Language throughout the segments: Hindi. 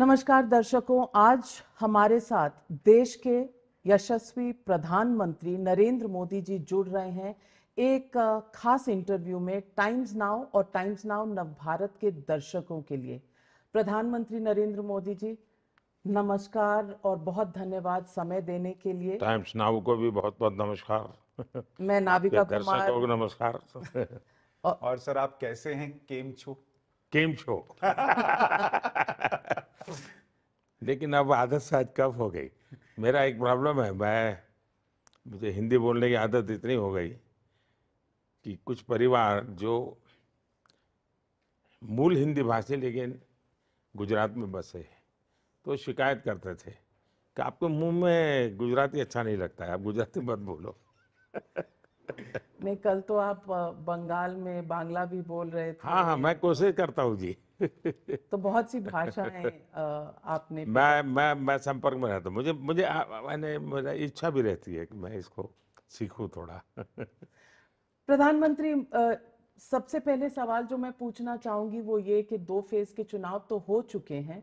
नमस्कार दर्शकों आज हमारे साथ देश के यशस्वी प्रधानमंत्री नरेंद्र मोदी जी जुड़ रहे हैं। एक खास इंटरव्यू में टाइम्स नाउ और टाइम्स नाउ नव भारत के दर्शकों के लिए। प्रधानमंत्री नरेंद्र मोदी जी नमस्कार और बहुत धन्यवाद समय देने के लिए। टाइम्स नाउ को भी बहुत बहुत नमस्कार। मैं नाविका कुमार। नमस्कार। और सर आप कैसे हैं? केम छो केम छो लेकिन अब आदत शायद कब हो गई? मेरा एक प्रॉब्लम है, मैं मुझे हिंदी बोलने की आदत इतनी हो गई कि कुछ परिवार जो मूल हिंदी भाषी लेकिन गुजरात में बसे तो शिकायत करते थे कि आपके मुँह में गुजराती अच्छा नहीं लगता है, आप गुजराती मत बोलो। नहीं कल तो आप बंगाल में बांग्ला भी बोल रहे थे। हाँ हाँ मैं कोशिश करता हूँ जी। तो बहुत सी भाषाएँ आपने मैं मैं मैं संपर्क में रहता हूँ। मुझे मुझे मैंने मेरा इच्छा भी रहती है कि मैं इसको सीखूं थोड़ा। प्रधानमंत्री सबसे पहले सवाल जो मैं पूछना चाहूँगी वो ये कि दो फ़ेज़ के चुनाव तो हो चुके हैं।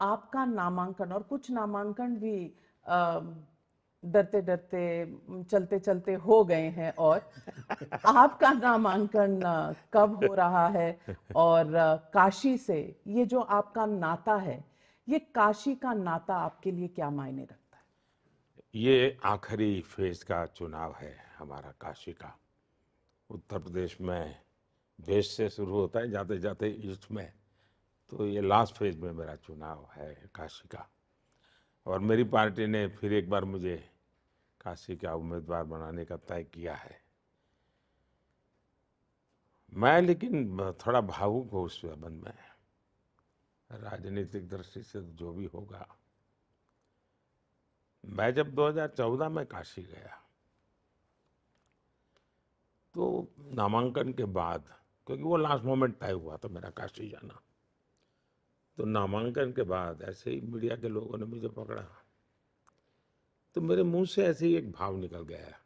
आपका नामांकन और कुछ नामांकन भी डरते डरते चलते चलते हो गए हैं और आपका नामांकन कब हो रहा है और काशी से ये जो आपका नाता है, ये काशी का नाता आपके लिए क्या मायने रखता है? ये आखिरी फ़ेज़ का चुनाव है हमारा काशी का। उत्तर प्रदेश में वेस्ट से शुरू होता है, जाते जाते ईस्ट में। तो ये लास्ट फ़ेज़ में मेरा चुनाव है काशी का। और मेरी पार्टी ने फिर एक बार मुझे काशी का उम्मीदवार बनाने का तय किया है। मैं लेकिन थोड़ा भावुक हूँ उस संबंध में। राजनीतिक दृष्टि से जो भी होगा। मैं जब 2014 में काशी गया तो नामांकन के बाद, क्योंकि वो लास्ट मोमेंट तय हुआ था मेरा काशी जाना तो नामांकन के बाद ऐसे ही मीडिया के लोगों ने मुझे पकड़ा। तो मेरे मुँह से ऐसे ही एक भाव निकल गया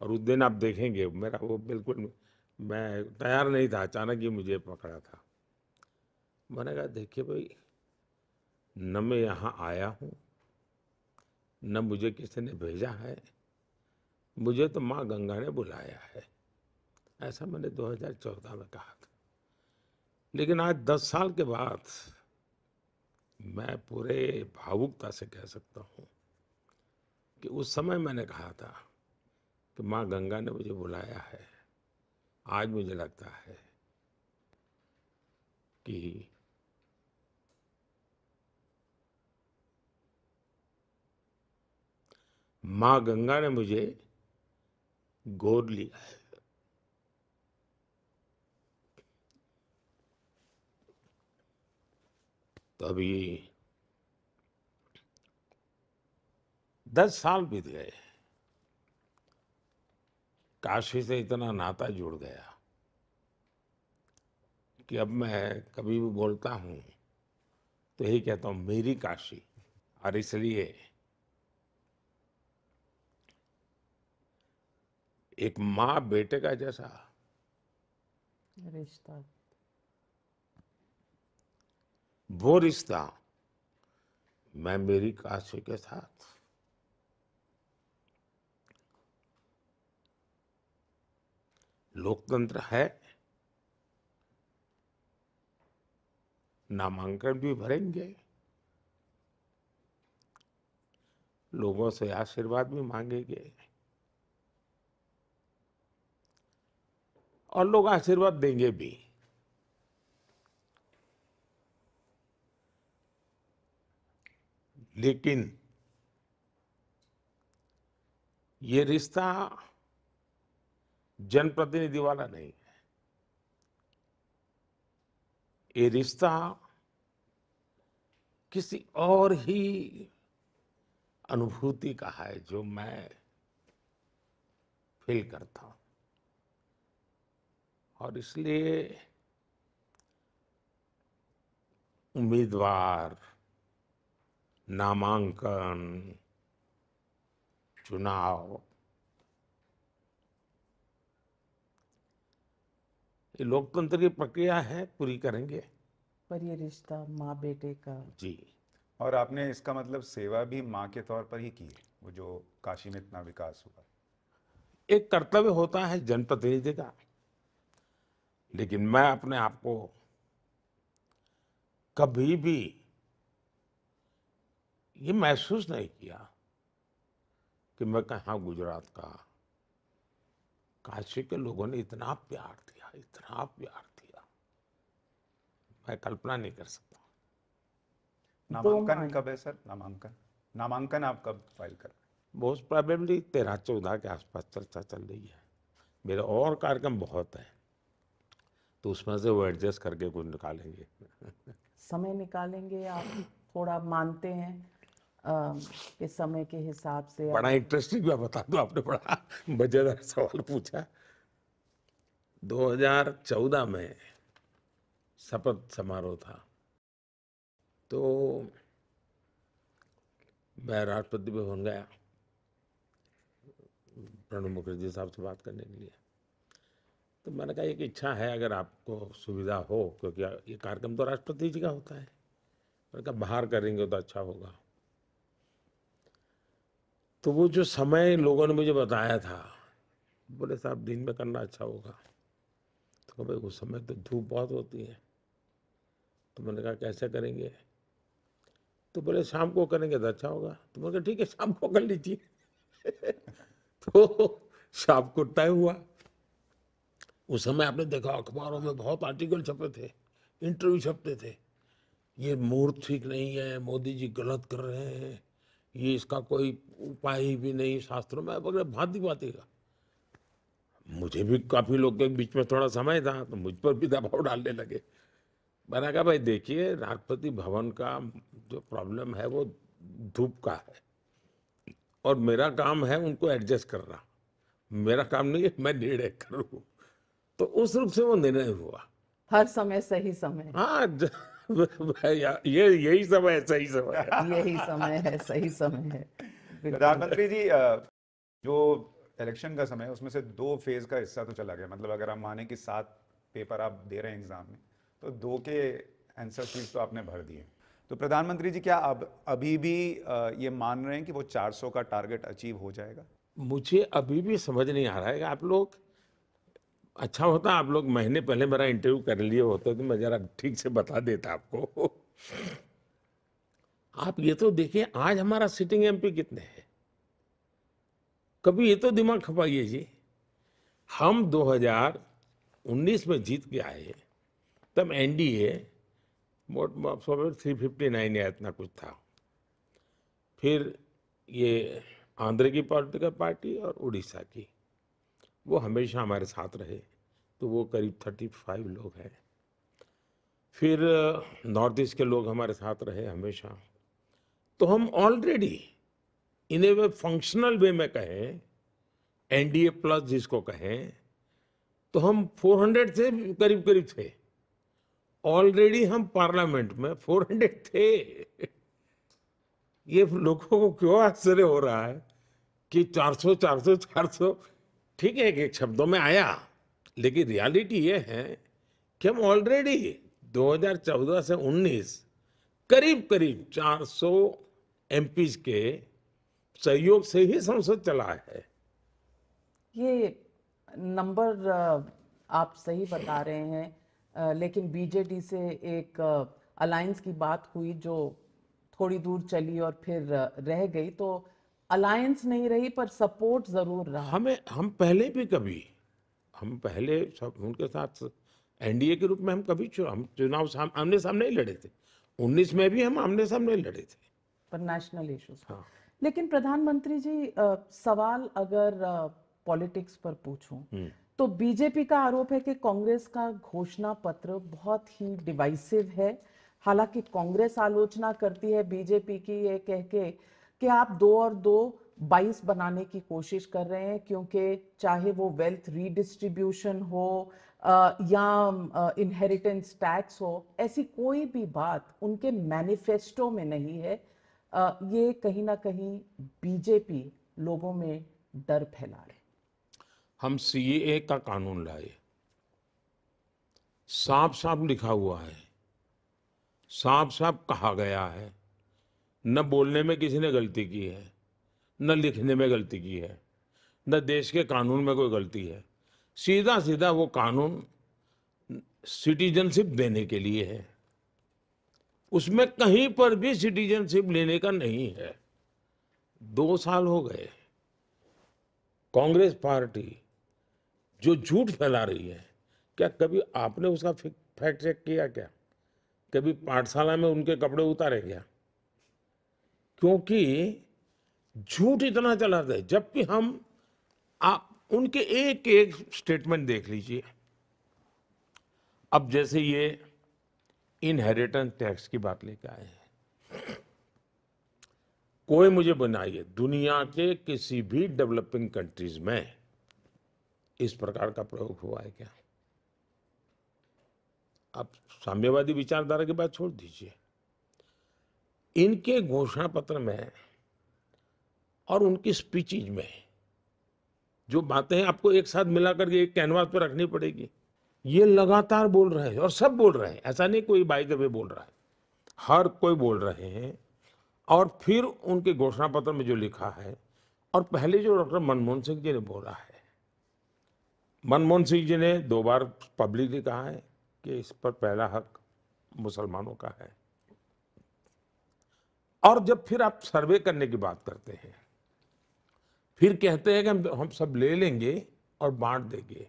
और उस दिन आप देखेंगे, मेरा वो बिल्कुल मैं तैयार नहीं था, अचानक ही मुझे पकड़ा था। मैंने कहा, देखिए भाई, न मैं यहाँ आया हूँ, न मुझे किसी ने भेजा है, मुझे तो माँ गंगा ने बुलाया है। ऐसा मैंने 2014 में कहा था। लेकिन आज 10 साल के बाद मैं पूरे भावुकता से कह सकता हूँ कि उस समय मैंने कहा था कि माँ गंगा ने मुझे बुलाया है। आज मुझे लगता है कि माँ गंगा ने मुझे गोद लिया है। तो दस साल बीत गए। काशी से इतना नाता जुड़ गया कि अब मैं कभी भी बोलता हूँ तो यही कहता हूँ मेरी काशी। और इसलिए एक माँ बेटे का जैसा रिश्ता। वो रिश्ता मैं मेरी काशी के साथ लोकतंत्र है, नामांकन भी भरेंगे। लोगों से आशीर्वाद भी मांगेंगे। और लोग आशीर्वाद देंगे भी। लेकिन ये रिश्ता जनप्रतिनिधि वाला नहीं है। ये रिश्ता किसी और ही अनुभूति का है जो मैं फील करता हूँ। और इसलिए उम्मीदवार, नामांकन, चुनाव ये लोकतंत्र की प्रक्रिया है पूरी करेंगे। पर ये रिश्ता माँ बेटे का। जी। और आपने इसका मतलब सेवा भी माँ के तौर पर ही की है वो जो काशी में इतना विकास हुआ? एक कर्तव्य होता है जनप्रतिनिधि का। लेकिन मैं अपने आप को कभी भी ये महसूस नहीं किया कि मैं कहाँ गुजरात का काशी के लोगों ने इतना प्यार दिया। इतना प्यार दिया। मैं कल्पना नहीं कर सकता। नामांकन कब है सर? नामांकन। नामांकन आप कब फ़ाइल कर? बहुत प्रॉबेबली तेरह चौदह के आसपास चर्चा चल रही है। मेरे और कार्यक्रम बहुत हैं। तो उसमें से वो एडजस्ट करके कुछ निकालेंगे। समय निकालेंगे आप थोड़ा मानते हैं कि समय के हिसाब से बड़ा इंटरेस्टिंग मैं बता दूँ आपने बड़ा मज़ेदार सवाल पूछा। 2014 में शपथ समारोह था। तो मैं राष्ट्रपति भवन गया, प्रणब मुखर्जी साहब से बात करने के लिए। तो मैंने कहा, एक इच्छा है, अगर आपको सुविधा हो, क्योंकि ये कार्यक्रम तो राष्ट्रपति जी का होता है। मैंने कहा, बाहर करेंगे तो अच्छा होगा। तो वो जो समय लोगों ने मुझे बताया था, बोले, साहब, दिन में करना अच्छा होगा। तो भाई उस समय तो धूप बहुत होती है। तो मैंने कहा, कैसे करेंगे? तो बोले, शाम को करेंगे तो अच्छा होगा। तो मैंने कहा, ठीक है, शाम को कर लीजिए। तो शाम को तय हुआ। उस समय आपने देखा, अखबारों में बहुत आर्टिकल छपे थे इंटरव्यू छपते थे। ये मुहूर्त ठीक नहीं है, मोदी जी गलत कर रहे हैं, ये इसका कोई उपाय भी नहीं, शास्त्रों में वगैरह भांति भांति का। मुझे भी काफ़ी लोग के बीच में थोड़ा समय था तो मुझ पर भी दबाव डालने लगे। मैंने कहा भाई देखिए राष्ट्रपति भवन का जो प्रॉब्लम है वो धूप का है और मेरा काम है उनको एडजस्ट करना। मेरा काम नहीं है मैं निर्णय करूँ। तो उस रूप से वो निर्णय हुआ। हर समय सही समय। हाँ ज- ये यही समय है सही समय यही समय है सही समय है। प्रधानमंत्री जी जो इलेक्शन का समय उसमें से दो फ़ेज़ का हिस्सा तो चला गया। मतलब अगर हम माने कि सात पेपर आप दे रहे हैं एग्ज़ाम में तो दो के आंसर शीट तो आपने भर दिए। तो प्रधानमंत्री जी क्या अब, अभी भी ये मान रहे हैं कि वो 400 का टारगेट अचीव हो जाएगा? मुझे अभी भी समझ नहीं आ रहा है आप लोग अच्छा होता आप लोग महीने पहले मेरा इंटरव्यू कर लिए होते तो मैं जरा ठीक से बता देता आपको। आप ये तो देखिए, आज हमारा सिटिंग एमपी कितने हैं? कभी ये तो दिमाग खपाइए जी। हम 2019 में जीत के आए तब एनडीए मोट थ्री फिफ्टी नाइन या इतना कुछ था। फिर ये आंध्र की पॉलिटिकल पार्टी और उड़ीसा की। वो हमेशा हमारे साथ रहे तो वो करीब थर्टी फाइव लोग हैं। फिर नॉर्थ ईस्ट के लोग हमारे साथ रहे हमेशा। तो हम already in A way functional वे में कहें एनडीए प्लस जिसको कहें तो हम 400 से करीब करीब थे। ऑलरेडी हम पार्लियामेंट में 400 थे। ये लोगों को क्यों आश्चर्य हो रहा है कि 400 400 400 ठीक है कि शब्दों में आया, लेकिन रियलिटी ये है कि हम ऑलरेडी 2014 से 19 करीब करीब 400 एमपीज के सहयोग से ही संसद चला है। ये नंबर आप सही बता रहे हैं लेकिन बीजेडी से एक अलायंस की बात हुई जो थोड़ी दूर चली और फिर रह गई। तो अलायंस नहीं रही पर सपोर्ट ज़रूर रहा। हमें हम पहले भी कभी हम पहले सब उनके साथ एनडीए के रूप में हम कभी हम चुनाव साम, आमने सामने ही लड़े थे। 19 में भी हम आमने सामने लड़े थे। पर नेशनल इश्यूज़ हाँ। लेकिन प्रधानमंत्री जी अ, सवाल अगर पॉलिटिक्स पर पूछूँ हम्म। तो बीजेपी का आरोप है कि कांग्रेस का घोषणा पत्र बहुत ही डिवाइसिव है हालाँकि कांग्रेस आलोचना करती है बीजेपी की ये कह के कि आप दो और दो बाईस बनाने की कोशिश कर रहे हैं क्योंकि चाहे वो वेल्थ रीडिस्ट्रीब्यूशन हो या इनहेरिटेंस टैक्स हो ऐसी कोई भी बात उनके मैनिफेस्टो में नहीं है ये कहीं ना कहीं बीजेपी लोगों में डर फैला रहे हम सीए का कानून लाए। साफ़ साफ़ लिखा हुआ है। साफ़ साफ़ कहा गया है। न बोलने में किसी ने गलती की है, न लिखने में गलती की है, न देश के कानून में कोई गलती है। सीधा सीधा वो कानून सिटीजनशिप देने के लिए है। उसमें कहीं पर भी सिटीजनशिप लेने का नहीं है। दो साल हो गए। कांग्रेस पार्टी जो झूठ फैला रही है, क्या कभी आपने उसका फैक्ट चेक किया क्या? कभी पाठशाला में उनके कपड़े उतारे क्या? क्योंकि झूठ इतना चलाते हैं जब भी हम आप, उनके एक एक स्टेटमेंट देख लीजिए। अब जैसे ये इनहेरिटेंस टैक्स की बात लेकर आए हैं। कोई मुझे बनाइए, दुनिया के किसी भी डेवलपिंग कंट्रीज़ में इस प्रकार का प्रयोग हुआ है क्या? आप साम्यवादी विचारधारा की बात छोड़ दीजिए। इनके घोषणा पत्र में और उनकी स्पीचीज में जो बातें आपको एक साथ मिलाकर के एक कैनवास पर रखनी पड़ेगी ये लगातार बोल रहे हैं और सब बोल रहे हैं। ऐसा नहीं कोई बाई दबे बोल रहा है। हर कोई बोल रहे हैं और फिर उनके घोषणा पत्र में जो लिखा है और पहले जो डॉक्टर मनमोहन सिंह जी ने बोला है, मनमोहन सिंह जी ने दो बार पब्लिकली कहा है कि इस पर पहला हक मुसलमानों का है। और जब फिर आप सर्वे करने की बात करते हैं, फिर कहते हैं कि हम सब ले लेंगे और बांट देंगे।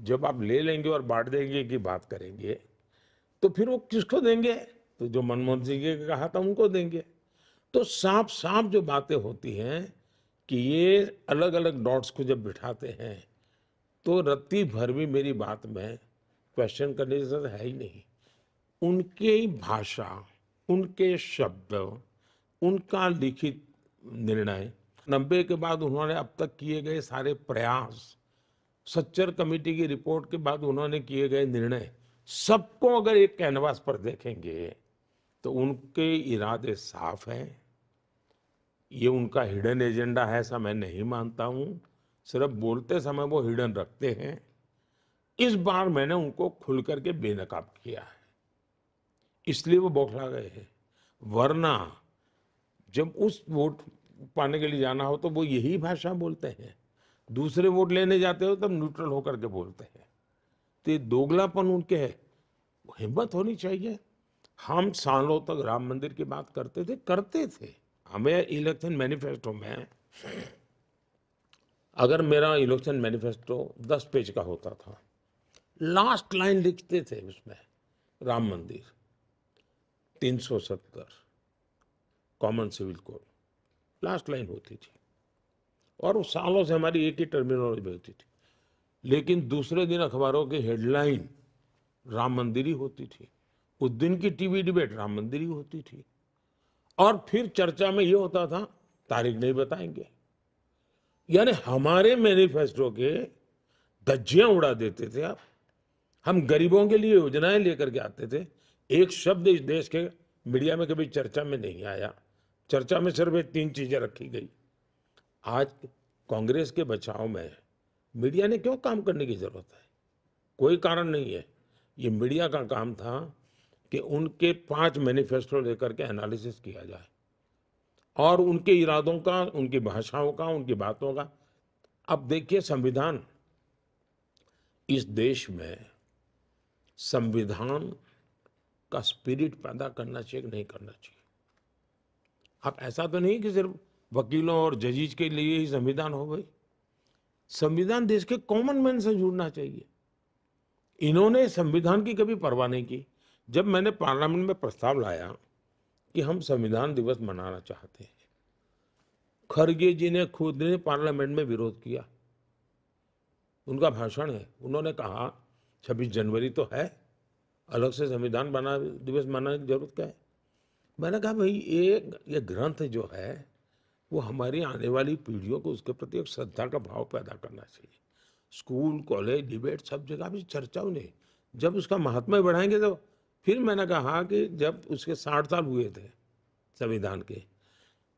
जब आप ले लेंगे और बांट देंगे की बात करेंगे तो फिर वो किसको देंगे? तो जो मनमोहन सिंह जी कहा था, उनको देंगे। तो साफ़ साफ़ जो बातें होती हैं कि ये अलग अलग डॉट्स को जब बिठाते हैं तो रत्ती भर भी मेरी बात में क्वेश्चन करने जैसा है ही नहीं। उनके भाषा, उनके शब्द, उनका लिखित निर्णय, नब्बे के बाद उन्होंने अब तक किए गए सारे प्रयास सच्चर कमेटी की रिपोर्ट के बाद उन्होंने किए गए निर्णय, सबको अगर एक कैनवास पर देखेंगे तो उनके इरादे साफ़ हैं। ये उनका हिडन एजेंडा है, ऐसा मैं नहीं मानता हूँ। सिर्फ़ बोलते समय वो हिडन रखते हैं। इस बार मैंने उनको खुल करके बेनकाब किया है। इसलिए वो बौखला गए हैं। वरना जब उस वोट पाने के लिए जाना हो तो वो यही भाषा बोलते हैं। दूसरे वोट लेने जाते हो, तब न्यूट्रल होकर के बोलते हैं। तो ये दोगलापन उनके है। हिम्मत होनी चाहिए। हम सालों तक राम मंदिर की बात करते थे करते थे। हमें इलेक्शन मैनिफेस्टो में अगर मेरा इलेक्शन मैनिफेस्टो दस पेज का होता था लास्ट लाइन लिखते थे उसमें, Ram Mandir 370 common civil code last line होती थी। और वो सालों से हमारी एक ही टर्मिनोलॉजी होती थी। लेकिन दूसरे दिन अखबारों की हेडलाइन राम मंदिर ही होती थी। उस दिन की टीवी डिबेट राम मंदिर ही होती थी। और फिर चर्चा में ये होता था, तारीख नहीं बताएँगे। यानी हमारे मैनिफेस्टो के धज्जियाँ उड़ा देते थे आप। हम गरीबों के लिए योजनाएँ लेकर के आते थे। एक शब्द इस देश के मीडिया में कभी चर्चा में नहीं आया। चर्चा में सिर्फ़ तीन चीज़ें रखी गई। आज कांग्रेस के बचाव में मीडिया ने क्यों काम करने की ज़रूरत है? कोई कारण नहीं है। ये मीडिया का काम था कि उनके पाँच मैनिफेस्टो लेकर के एनालिसिस किया जाए। और उनके इरादों का, उनकी भाषाओं का, उनकी बातों का। अब देखिए संविधान। इस देश में संविधान का स्पिरिट पैदा करना चाहिए नहीं करना चाहिए? अब ऐसा तो नहीं कि सिर्फ़ वकीलों और जजीज के लिए ही संविधान हो गई संविधान देश के कॉमन मैन से जुड़ना चाहिए। इन्होंने संविधान की कभी परवाह नहीं की। जब मैंने पार्लियामेंट में प्रस्ताव लाया कि हम संविधान दिवस मनाना चाहते हैं खरगे जी ने खुद ने पार्लियामेंट में विरोध किया। उनका भाषण है। उन्होंने कहा, छब्बीस जनवरी तो है। अलग से संविधान बना, दिवस मनाने की ज़रूरत क्या है? मैंने कहा, भाई, ये ये ग्रंथ जो है वो हमारी आने वाली पीढ़ियों को उसके प्रति एक श्रद्धा का भाव पैदा करना चाहिए। स्कूल, कॉलेज, डिबेट सब जगह भी चर्चा उन्हें जब उसका महात्मा बढ़ाएँगे तो फिर मैंने कहा कि जब उसके साठ साल हुए थे संविधान के,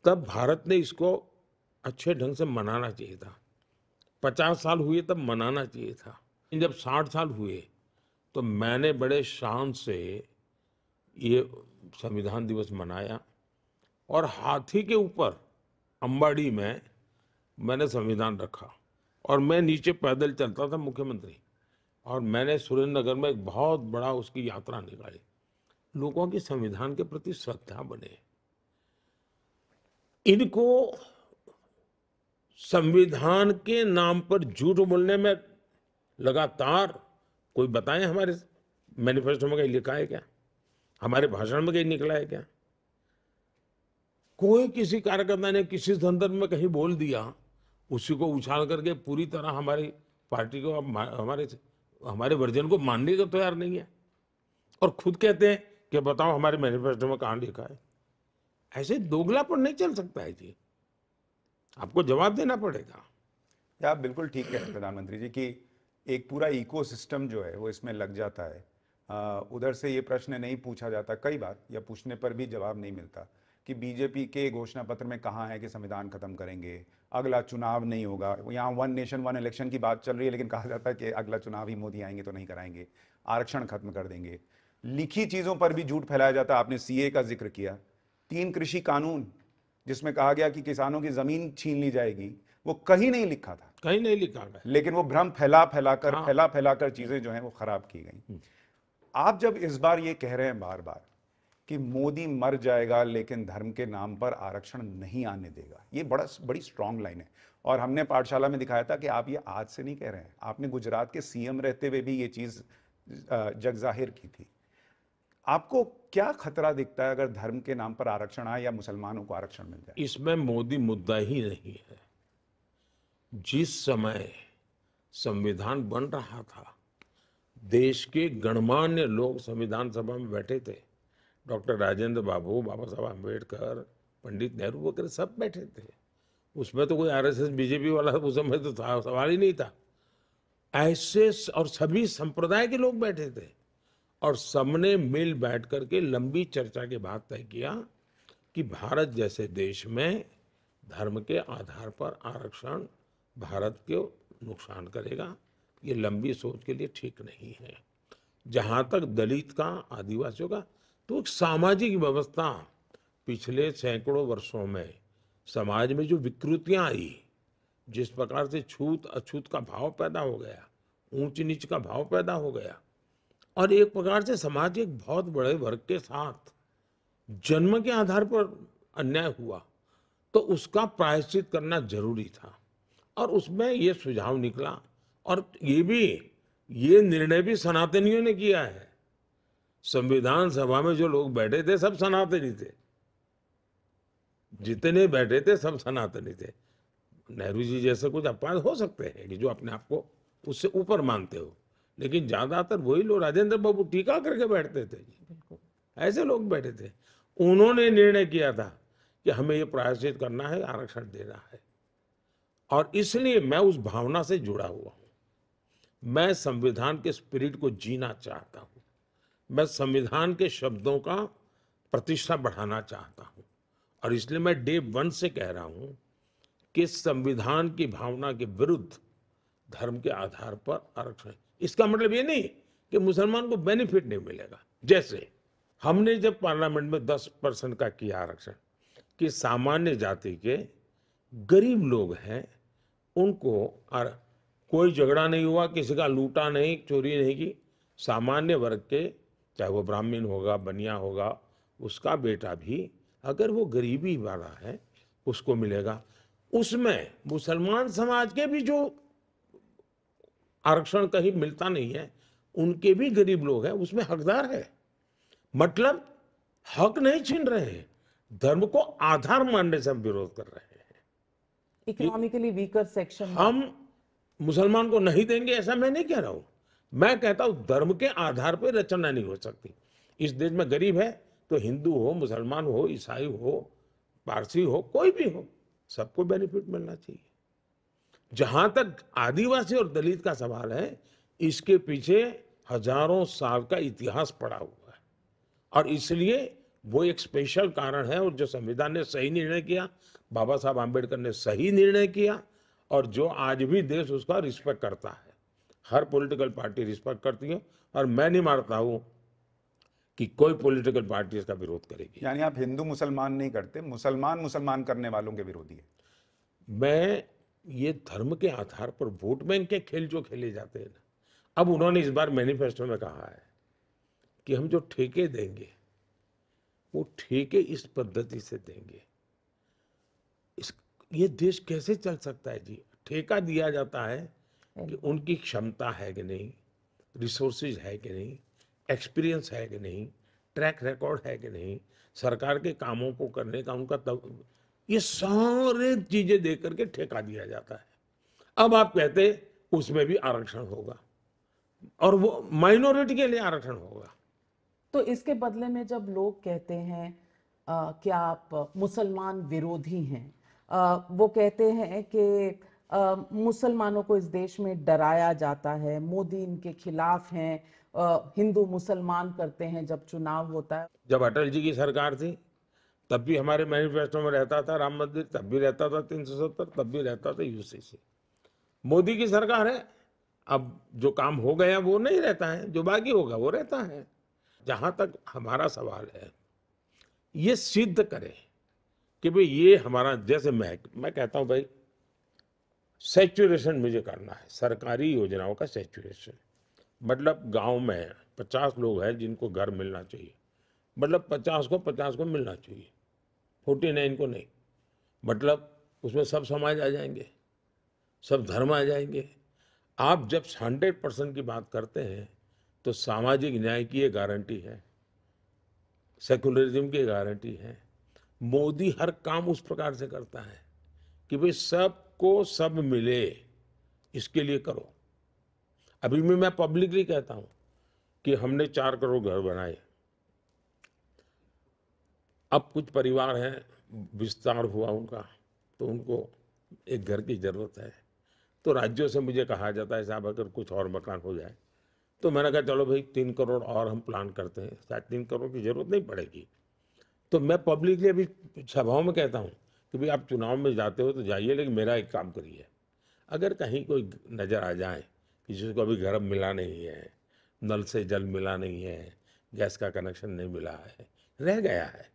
तब भारत ने इसको अच्छे ढंग से मनाना चाहिए था। पचास साल हुए तब मनाना चाहिए था। जब साठ साल हुए तो मैंने बड़े शान से ये संविधान दिवस मनाया और हाथी के ऊपर अंबाड़ी में मैंने संविधान रखा और मैं नीचे पैदल चलता था मुख्यमंत्री। और मैंने सुरेंद्र नगर में एक बहुत बड़ा उसकी यात्रा निकाली। लोगों की संविधान के प्रति श्रद्धा बने। इनको संविधान के नाम पर झूठ बोलने में लगातार कोई बताएँ हमारे मैनिफेस्टो में कहीं लिखा है क्या? हमारे भाषण में कहीं निकला है क्या? कोई किसी कार्यकर्ता ने किसी संदर्भ में कहीं बोल दिया, उसी को उछाल करके पूरी तरह हमारी पार्टी को हमारे हमारे वर्जन को मानने को तैयार नहीं है। और खुद कहते हैं कि बताओ हमारे मैनिफेस्टो में कहाँ लिखा है। ऐसे दोगलापन नहीं चल सकता है जी। आपको जवाब देना पड़ेगा। आप बिल्कुल ठीक कह रहे हैं प्रधानमंत्री जी कि एक पूरा इकोसिस्टम जो है वो इसमें लग जाता है। उधर से ये प्रश्न नहीं पूछा जाता, कई बार, या पूछने पर भी जवाब नहीं मिलता। कि बीजेपी के घोषणा पत्र में कहाँ है कि संविधान खत्म करेंगे? अगला चुनाव नहीं होगा। यहाँ वन नेशन वन इलेक्शन की बात चल रही है लेकिन कहा जाता है कि अगला चुनाव ही मोदी आएँगे तो नहीं कराएँगे। आरक्षण खत्म कर देंगे। लिखी चीज़ों पर भी झूठ फैलाया जाता है आपने सीए का ज़िक्र किया। तीन कृषि कानून जिसमें कहा गया कि किसानों की ज़मीन छीन ली जाएगी वो कहीं नहीं लिखा था। कहीं नहीं लिखा गया। लेकिन वो भ्रम फैला फैला कर हाँ। फैला फैला कर चीज़ें जो हैं वो खराब की गई। आप जब इस बार ये कह रहे हैं बार बार कि मोदी मर जाएगा, लेकिन धर्म के नाम पर आरक्षण नहीं आने देगा। ये बड़ा बड़ी स्ट्रांग लाइन है। और हमने पाठशाला में दिखाया था कि आप ये आज से नहीं कह रहे हैं। आपने गुजरात के सीएम रहते हुए भी ये चीज़ जग ज़ाहिर की थी। आपको क्या खतरा दिखता है अगर धर्म के नाम पर आरक्षण आए या मुसलमानों को आरक्षण मिल जाए? इसमें मोदी मुद्दा ही नहीं है। जिस समय संविधान बन रहा था, देश के गणमान्य लोग संविधान सभा में बैठे थे डॉक्टर राजेंद्र बाबू, बाबा साहब आम्बेडकर पंडित नेहरू वगैरह सब बैठे थे। उसमें तो कोई आरएसएस, बीजेपी वाला उस समय तो था, सवाल ही नहीं था। ऐसे और सभी संप्रदाय के लोग बैठे थे। और सबने मिल बैठ करके लंबी चर्चा के बाद तय किया कि भारत जैसे देश में धर्म के आधार पर आरक्षण भारत को नुकसान करेगा, ये लंबी सोच के लिए ठीक नहीं है। जहाँ तक दलित का आदिवासियों का तो सामाजिक व्यवस्था पिछले सैकड़ों वर्षों में समाज में जो विकृतियाँ आई, जिस प्रकार से छूत अछूत का भाव पैदा हो गया, ऊंच नीच का भाव पैदा हो गया, और एक प्रकार से समाज एक बहुत बड़े वर्ग के साथ जन्म के आधार पर अन्याय हुआ तो उसका प्रायश्चित करना ज़रूरी था। और उसमें ये सुझाव निकला, और ये भी, ये निर्णय भी सनातनियों ने किया है। संविधान सभा में जो लोग बैठे थे सब सनातनी थे। जितने बैठे थे सब सनातनी थे। नेहरू जी जैसे कुछ अपवाद हो सकते हैं कि जो अपने आप को उससे ऊपर मानते हो। लेकिन ज़्यादातर वही लोग राजेंद्र बाबू टीका करके बैठते थे। ऐसे लोग बैठे थे। उन्होंने निर्णय किया था कि हमें ये प्रायश्चित करना है आरक्षण देना है। और इसलिए मैं उस भावना से जुड़ा हुआ हूँ। मैं संविधान के स्पिरिट को जीना चाहता हूँ। मैं संविधान के शब्दों का प्रतिष्ठा बढ़ाना चाहता हूँ। और इसलिए मैं डे वन से कह रहा हूँ कि संविधान की भावना के विरुद्ध धर्म के आधार पर आरक्षण इसका मतलब ये नहीं कि मुसलमान को बेनिफिट नहीं मिलेगा। जैसे हमने जब पार्लियामेंट में 10 परसेंट का किया आरक्षण कि सामान्य जाति के गरीब लोग हैं, उनको और कोई झगड़ा नहीं हुआ, किसी का लूटा नहीं, चोरी नहीं की। सामान्य वर्ग के चाहे वो ब्राह्मण होगा बनिया होगा उसका बेटा भी अगर वो गरीबी वाला है उसको मिलेगा। उसमें मुसलमान समाज के भी जो आरक्षण कहीं मिलता नहीं है उनके भी गरीब लोग हैं उसमें हकदार है। मतलब हक नहीं छीन रहे हैं धर्म को आधार मानने से हम विरोध कर रहे हैं। इकोनॉमिकली वीकर सेक्शन हम मुसलमान को नहीं देंगे ऐसा मैं नहीं कह रहा हूँ। मैं कहता हूँ, धर्म के आधार पर रचना नहीं हो सकती। इस देश में गरीब है तो हिंदू हो, मुसलमान हो, ईसाई हो, पारसी हो, कोई भी हो, सबको बेनिफिट मिलना चाहिए। जहाँ तक आदिवासी और दलित का सवाल है, इसके पीछे हज़ारों साल का इतिहास पड़ा हुआ है। और इसलिए वो एक स्पेशल कारण है, और जो संविधान ने सही निर्णय किया, बाबा साहब आम्बेडकर ने सही निर्णय किया, और जो आज भी देश उसका रिस्पेक्ट करता है। हर पॉलिटिकल पार्टी रिस्पेक्ट करती है और मैं नहीं मानता हूँ कि कोई पॉलिटिकल पार्टी इसका विरोध करेगी। यानी आप हिंदू मुसलमान नहीं करते मुसलमान मुसलमान करने वालों के विरोधी है। मैं ये धर्म के आधार पर वोट बैंक के खेल जो खेले जाते हैं ना अब उन्होंने इस बार मैनिफेस्टो में कहा है कि हम जो ठेके देंगे वो ठेके इस पद्धति से देंगे। इस ये देश कैसे चल सकता है जी? ठेका दिया जाता है कि उनकी क्षमता है कि नहीं रिसोर्सेज है कि नहीं एक्सपीरियंस है कि नहीं ट्रैक रिकॉर्ड है कि नहीं सरकार के कामों को करने का उनका तब ये सारे चीज़ें देख करके ठेका दिया जाता है। अब आप कहते उसमें भी आरक्षण होगा और वो माइनॉरिटी के लिए आरक्षण होगा। तो इसके बदले में जब लोग कहते हैं अ, कि आप मुसलमान विरोधी हैं अ, वो कहते हैं कि मुसलमानों को इस देश में डराया जाता है। मोदी इनके खिलाफ हैं। हिंदू मुसलमान करते हैं जब चुनाव होता है। जब अटल जी की सरकार थी, तब भी हमारे मैनिफेस्टो में रहता था राम मंदिर, तब भी रहता था तीन सौ सत्तर, तब भी रहता था यूसीसी मोदी की सरकार है। अब जो काम हो गया वो नहीं रहता है, जो बाकी होगा वो रहता है। जहाँ तक हमारा सवाल है, ये सिद्ध करें कि भाई ये हमारा, जैसे मैं मैं कहता हूँ भाई सेचुरेशन मुझे करना है। सरकारी योजनाओं का सेचुरेशन। मतलब गाँव में पचास लोग हैं जिनको घर मिलना चाहिए। मतलब पचास को पचास को मिलना चाहिए। फोर्टी नाइन को नहीं। मतलब उसमें सब समाज आ जाएँगे। सब धर्म आ जाएँगे। आप जब हंड्रेड परसेंट की बात करते हैं तो सामाजिक न्याय की ये गारंटी है। सेकुलरिज्म की गारंटी है। मोदी हर काम उस प्रकार से करता है कि भाई सबको सब मिले, इसके लिए करो। अभी भी मैं पब्लिकली कहता हूँ कि हमने चार करोड़ घर बनाए। अब कुछ परिवार हैं, विस्तार हुआ उनका तो उनको एक घर की ज़रूरत है। तो राज्यों से मुझे कहा जाता है, साहब, अगर कुछ और मकान हो जाए तो मैंने कहा, चलो भाई, तीन करोड़ और हम प्लान करते हैं। शायद तीन करोड़ की ज़रूरत नहीं पड़ेगी। तो मैं पब्लिकली अभी सभाओं में कहता हूँ कि भाई आप चुनाव में जाते हो तो जाइए, लेकिन मेरा एक काम करिए। अगर कहीं कोई नज़र आ जाए कि जिसको अभी घर मिला नहीं है, नल से जल मिला नहीं है, गैस का कनेक्शन नहीं मिला है, रह गया है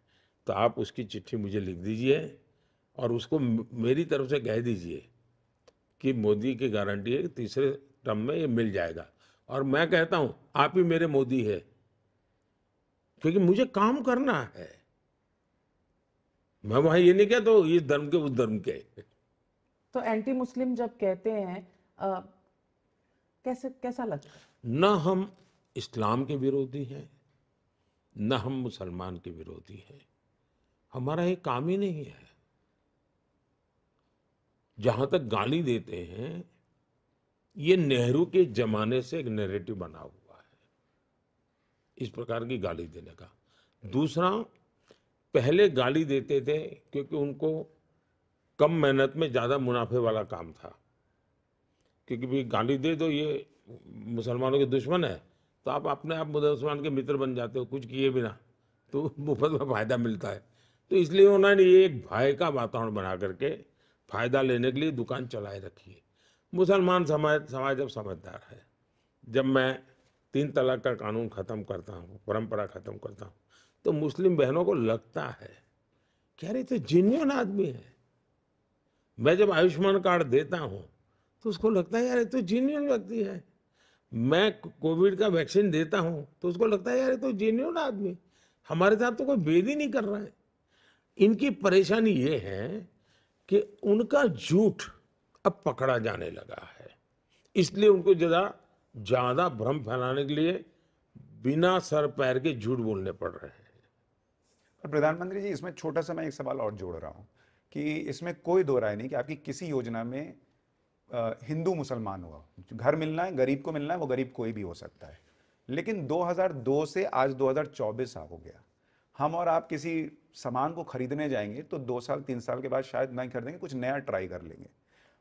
तो आप उसकी चिट्ठी मुझे लिख दीजिए और उसको मेरी तरफ़ से कह दीजिए कि मोदी की गारंटी है कि तीसरे टर्म में ये मिल जाएगा। और मैं कहता हूँ, आप ही मेरे मोदी है, क्योंकि मुझे काम करना है। मैं वहाँ ये नहीं कहता इस धर्म के उस धर्म के। तो एंटी मुस्लिम जब कहते हैं कैसे कैसा लगता है? न हम इस्लाम के विरोधी हैं न हम मुसलमान के विरोधी हैं। हमारा ये काम ही नहीं है। जहाँ तक गाली देते हैं ये नेहरू के जमाने से एक नेरेटिव बना हुआ है इस प्रकार की गाली देने का। दूसरा पहले गाली देते थे क्योंकि उनको कम मेहनत में ज़्यादा मुनाफे वाला काम था। क्योंकि भाई गाली दे दो, ये मुसलमानों के दुश्मन है तो आप अपने आप मुसलमान के मित्र बन जाते हो, कुछ किए बिना तो मुफ़्त में फ़ायदा मिलता है। तो इसलिए उन्होंने ये एक भय का वातावरण बना करके फ़ायदा लेने के लिए दुकान चलाए रखी है। मुसलमान समाज समाज अब समझदार है। जब मैं तीन तलाक का कानून खत्म करता हूँ, परंपरा खत्म करता हूँ तो मुस्लिम बहनों को लगता है। कि अरे तो जिन्योन आदमी है। मैं जब आयुष्मान कार्ड देता हूँ तो उसको लगता है, यार तो जीनियन व्यक्ति है। मैं कोविड का वैक्सीन देता हूँ तो उसको लगता है, यार तो जीनियन आदमी हमारे साथ तो कोई ही नहीं कर रहा है। इनकी परेशानी ये है कि उनका झूठ अब पकड़ा जाने लगा है। इसलिए उनको ज़्यादा ज़्यादा भ्रम फैलाने के लिए बिना सर पैर के झूठ बोलने पड़ रहे हैं। और प्रधानमंत्री जी, इसमें छोटा सा मैं एक सवाल और जोड़ रहा हूँ कि इसमें कोई दो राय नहीं कि आपकी किसी योजना में हिंदू मुसलमान हुआ। घर मिलना है, गरीब को मिलना है, वो गरीब कोई भी हो सकता है। लेकिन 2002 से आज 2024 आ हो गया। हम और आप किसी सामान को खरीदने जाएँगे तो दो साल, तीन साल के बाद शायद नहीं खरीदेंगे, कुछ नया ट्राई कर लेंगे।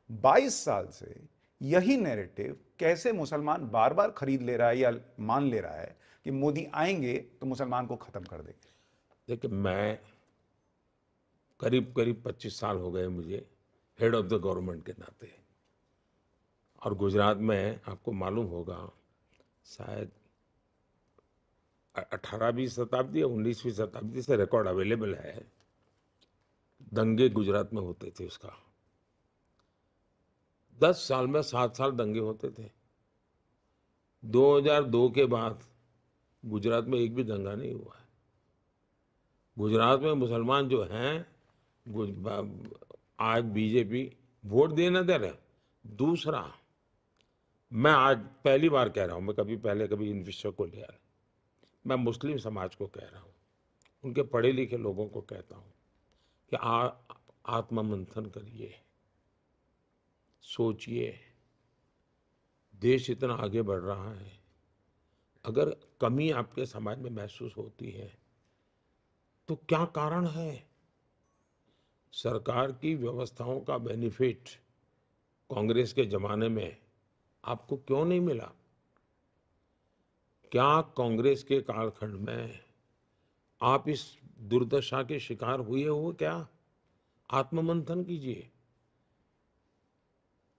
22 साल से यही नैरेटिव कैसे मुसलमान बार बार खरीद ले रहा है या मान ले रहा है कि मोदी आएँगे तो मुसलमान को खत्म कर देंगे? देखिए, मैं करीब करीब 25 साल हो गए मुझे हेड ऑफ़ द गवर्नमेंट के नाते। और गुजरात में आपको मालूम होगा, शायद अठारहवीं शताब्दी या उन्नीसवीं शताब्दी से रिकॉर्ड अवेलेबल है। दंगे गुजरात में होते थे उसका। दस साल में सात साल दंगे होते थे। 2002 के बाद गुजरात में एक भी दंगा नहीं हुआ है। गुजरात में मुसलमान जो हैं आज बीजेपी वोट देना दे रहे दूसरा, मैं आज पहली बार कह रहा हूँ, मैं कभी पहले कभी इन विषयों को लिया है मैं मुस्लिम समाज को कह रहा हूँ, उनके पढ़े लिखे लोगों को कहता हूँ कि आत्ममंथन करिए, सोचिए, देश इतना आगे बढ़ रहा है। अगर कमी आपके समाज में महसूस होती है तो क्या कारण है? सरकार की व्यवस्थाओं का बेनिफिट कांग्रेस के जमाने में आपको क्यों नहीं मिला? क्या कांग्रेस के कालखंड में आप इस दुर्दशा के शिकार हुए हो क्या? आत्ममंथन कीजिए।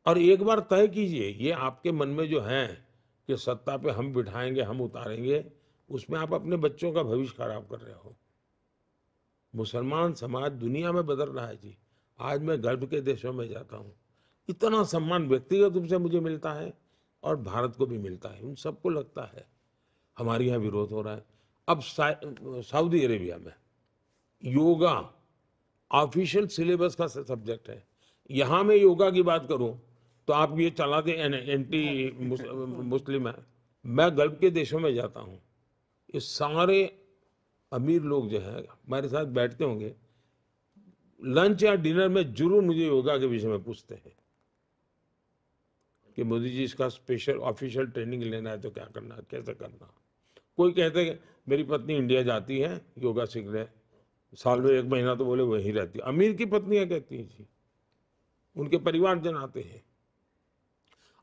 और एक बार तय कीजिए, ये आपके मन में जो है कि सत्ता पे हम बिठाएँगे, हम उतारेंगे, उसमें आप अपने बच्चों का भविष्य खराब कर रहे हो। मुसलमान समाज दुनिया में बदल रहा है जी। आज मैं गर्भ के देशों में जाता हूँ। इतना सम्मान व्यक्तिगत रूप से मुझे मिलता है और भारत को भी मिलता है। उन सबको लगता है। हमारे यहाँ विरोध हो रहा है। अब सऊदी अरेबिया में योगा ऑफिशियल सिलेबस का सब्जेक्ट है। यहाँ मैं योगा की बात करूँ तो आप ये चला दें एंटी मुस्लिम है। मैं गल्फ के देशों में जाता हूँ। ये सारे अमीर लोग जो है, हमारे साथ बैठते होंगे, लंच या डिनर में ज़रूर मुझे योगा के विषय में पूछते हैं कि मोदी जी, इसका स्पेशल ऑफिशियल ट्रेनिंग लेना है तो क्या करना कैसे करना कोई कहते हैं, मेरी पत्नी इंडिया जाती है, योगा सीखने साल में एक महीना तो बोले वहीं रहती है। अमीर की पत्नियाँ कहती हैं जी, उनके परिवार जन आते हैं।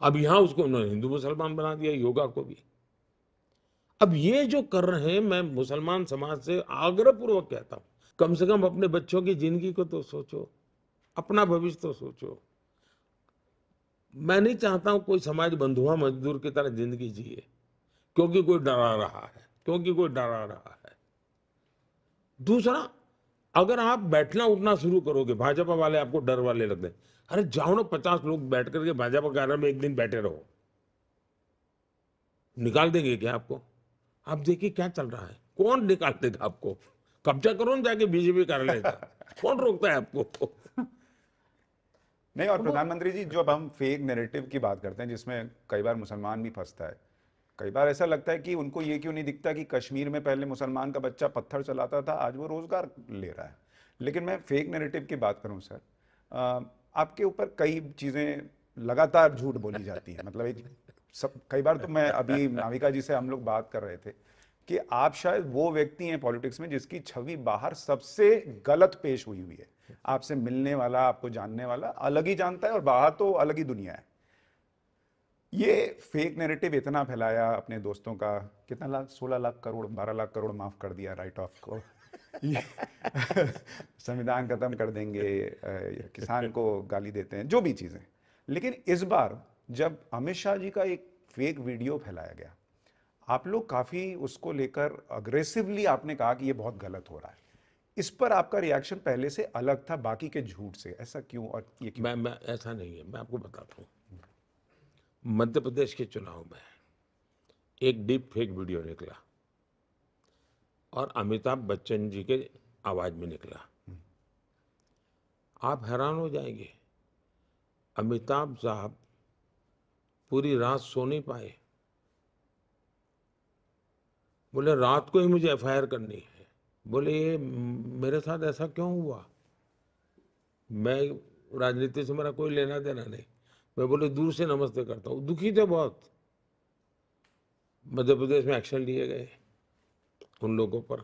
अब यहाँ उसको उन्होंने हिंदू मुसलमान बना दिया, योगा को भी। अब ये जो कर रहे हैं, मैं मुसलमान समाज से आग्रह पूर्वक कहता हूँ, कम से कम अपने बच्चों की ज़िंदगी को तो सोचो, अपना भविष्य तो सोचो। मैं नहीं चाहता हूँ कोई समाज बंधुआ मजदूर की तरह ज़िंदगी जिए, क्योंकि कोई डरा रहा है, क्योंकि कोई डरा रहा है। दूसरा, अगर आप बैठना उठना शुरू करोगे, भाजपा वाले आपको डर वाले लगते हैं, अरे जाओ ना पचास लोग बैठ करके भाजपा कार्यालय में एक दिन बैठे रहो। निकाल देंगे क्या आपको? आप देखिए क्या चल रहा है। कौन निकाल देगा आपको? कब्जा करो ना जाके बीजेपी कार्यालय का कौन रोकता है आपको? नहीं और प्रधानमंत्री जी जब हम फेक नैरेटिव की बात करते हैं जिसमें कई बार मुसलमान भी फंसता है कई बार ऐसा लगता है कि उनको ये क्यों नहीं दिखता कि कश्मीर में पहले मुसलमान का बच्चा पत्थर चलाता था आज वो रोज़गार ले रहा है। लेकिन मैं फेक नैरेटिव की बात करूँ सर आपके ऊपर कई चीज़ें लगातार झूठ बोली जाती हैं। मतलब एक सब, कई बार तो मैं अभी नाविका जी से हम लोग बात कर रहे थे कि आप शायद वो व्यक्ति हैं पॉलिटिक्स में जिसकी छवि बाहर सबसे गलत पेश हुई हुई है। आपसे मिलने वाला, आपको जानने वाला अलग ही जानता है और बाहर तो अलग ही दुनिया है। ये फेक नैरेटिव इतना फैलाया अपने दोस्तों का, कितना लाख, सोलह लाख करोड़, बारह लाख करोड़ माफ़ कर दिया राइट ऑफ़ को। संविधान खत्म कर देंगे किसान को गाली देते हैं, जो भी चीज़ें। लेकिन इस बार जब अमित शाह जी का एक फेक वीडियो फैलाया गया, आप लोग काफ़ी उसको लेकर अग्रेसिवली आपने कहा कि ये बहुत गलत हो रहा है। इस पर आपका रिएक्शन पहले से अलग था, बाकी के झूठ से। ऐसा क्यों और ये क्यों? मैं मैं, ऐसा नहीं है। मैं आपको बताता हूँ। मध्य प्रदेश के चुनाव में एक डीप फेक वीडियो निकला और अमिताभ बच्चन जी के आवाज़ में निकला। आप हैरान हो जाएँगे। अमिताभ साहब पूरी रात सो नहीं पाए। बोले, रात को ही मुझे एफआईआर करनी है। बोले, ये मेरे साथ ऐसा क्यों हुआ? मैं राजनीति से मेरा कोई लेना देना नहीं। मैं बोले, दूर से नमस्ते करता हूँ। दुखी थे बहुत। मध्य प्रदेश में एक्शन लिए गए उन लोगों पर।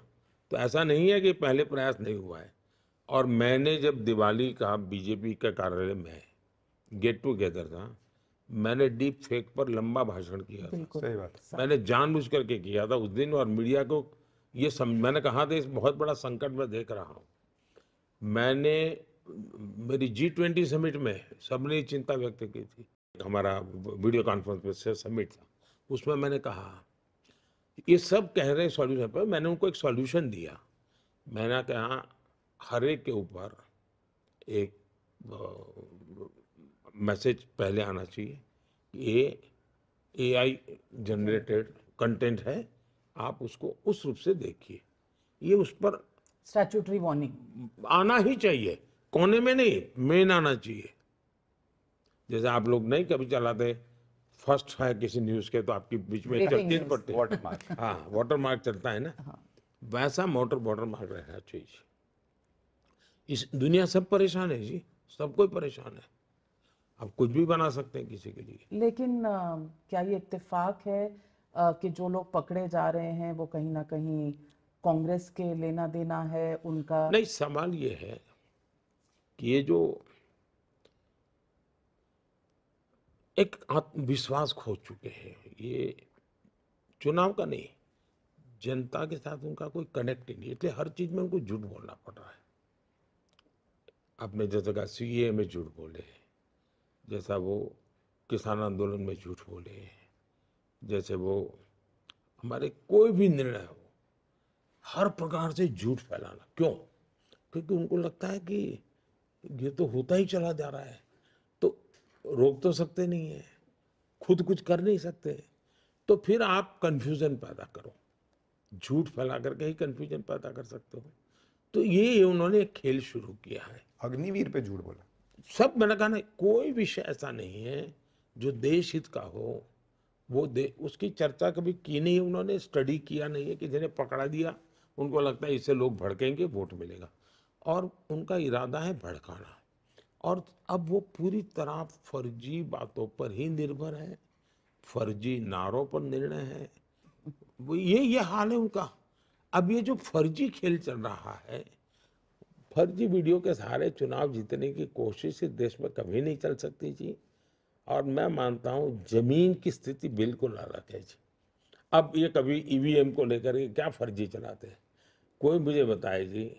तो ऐसा नहीं है कि पहले प्रयास नहीं हुआ है। और मैंने जब दिवाली का बीजेपी के कार्यालय में गेट टुगेदर था मैंने डीप फेक पर लंबा भाषण किया था। सही बात। मैंने जानबूझ करके किया था उस दिन और मीडिया को ये सम, मैंने कहा था इस बहुत बड़ा संकट में देख रहा हूँ। मैंने मेरी जी ट्वेंटी समिट में सबने चिंता व्यक्त की थी। हमारा वीडियो कॉन्फ्रेंस में से समिट था। उसमें मैंने कहा ये सब कह रहे हैं सॉल्यूशन पर मैंने उनको एक सॉल्यूशन दिया। मैंने कहा हर एक के ऊपर एक मैसेज पहले आना चाहिए कि ये एआई जनरेटेड कंटेंट है आप उसको उस रूप से देखिए। ये उस पर स्टैट्यूटरी वार्निंग आना ही चाहिए। कोने में नहीं मेन आना चाहिए। जैसे आप लोग नहीं कभी चलाते फ़र्स्ट है किसी न्यूज़ के तो आपकी बीच में चलती पड़ती वाटरमार्क हाँ वाटर मार्क चलता है ना। हाँ। वैसा मोटर वाटर मार्क रहना चाहिए। इस दुनिया सब परेशान है जी सब कोई परेशान है। आप कुछ भी बना सकते हैं किसी के लिए। लेकिन क्या ये इत्तेफाक है कि जो लोग पकड़े जा रहे हैं वो कहीं ना कहीं कांग्रेस के लेना देना है उनका नहीं सवाल ये है कि ये जो एक आत्मविश्वास खो चुके हैं ये चुनाव का नहीं जनता के साथ उनका कोई कनेक्ट ही नहीं इसलिए हर चीज़ में उनको झूठ बोलना पड़ रहा है। आपने जैसे कहा सीए में झूठ बोले जैसा वो किसान आंदोलन में झूठ बोले जैसे वो हमारे कोई भी निर्णय हो, हर प्रकार से झूठ फैलाना। क्यों? क्योंकि उनको लगता है कि ये तो होता ही चला जा रहा है तो रोक तो सकते नहीं है, खुद कुछ कर नहीं सकते। तो फिर आप कंफ्यूजन पैदा करो, झूठ फैला करके ही कंफ्यूजन पैदा कर सकते हो। तो ये उन्होंने खेल शुरू किया है। अग्निवीर पे झूठ बोला। सब मैंने कहा ना कोई विषय ऐसा नहीं है जो देश हित का हो। वो दे उसकी चर्चा कभी की नहीं, उन्होंने स्टडी किया नहीं है कि जिन्हें पकड़ा दिया। उनको लगता है इससे लोग भड़केंगे, वोट मिलेगा। और उनका इरादा है भड़काना। और अब वो पूरी तरह फर्जी बातों पर ही निर्भर है। फर्जी नारों पर निर्णय है। वो ये ये हाल है उनका। अब ये जो फर्जी खेल चल रहा है फर्जी वीडियो के सहारे चुनाव जीतने की कोशिश इस देश में कभी नहीं चल सकती जी। और मैं मानता हूँ ज़मीन की स्थिति बिल्कुल अलग है जी। अब ये कभी ईवीएम को लेकर के क्या फर्जी चलाते हैं? कोई मुझे बताए जी।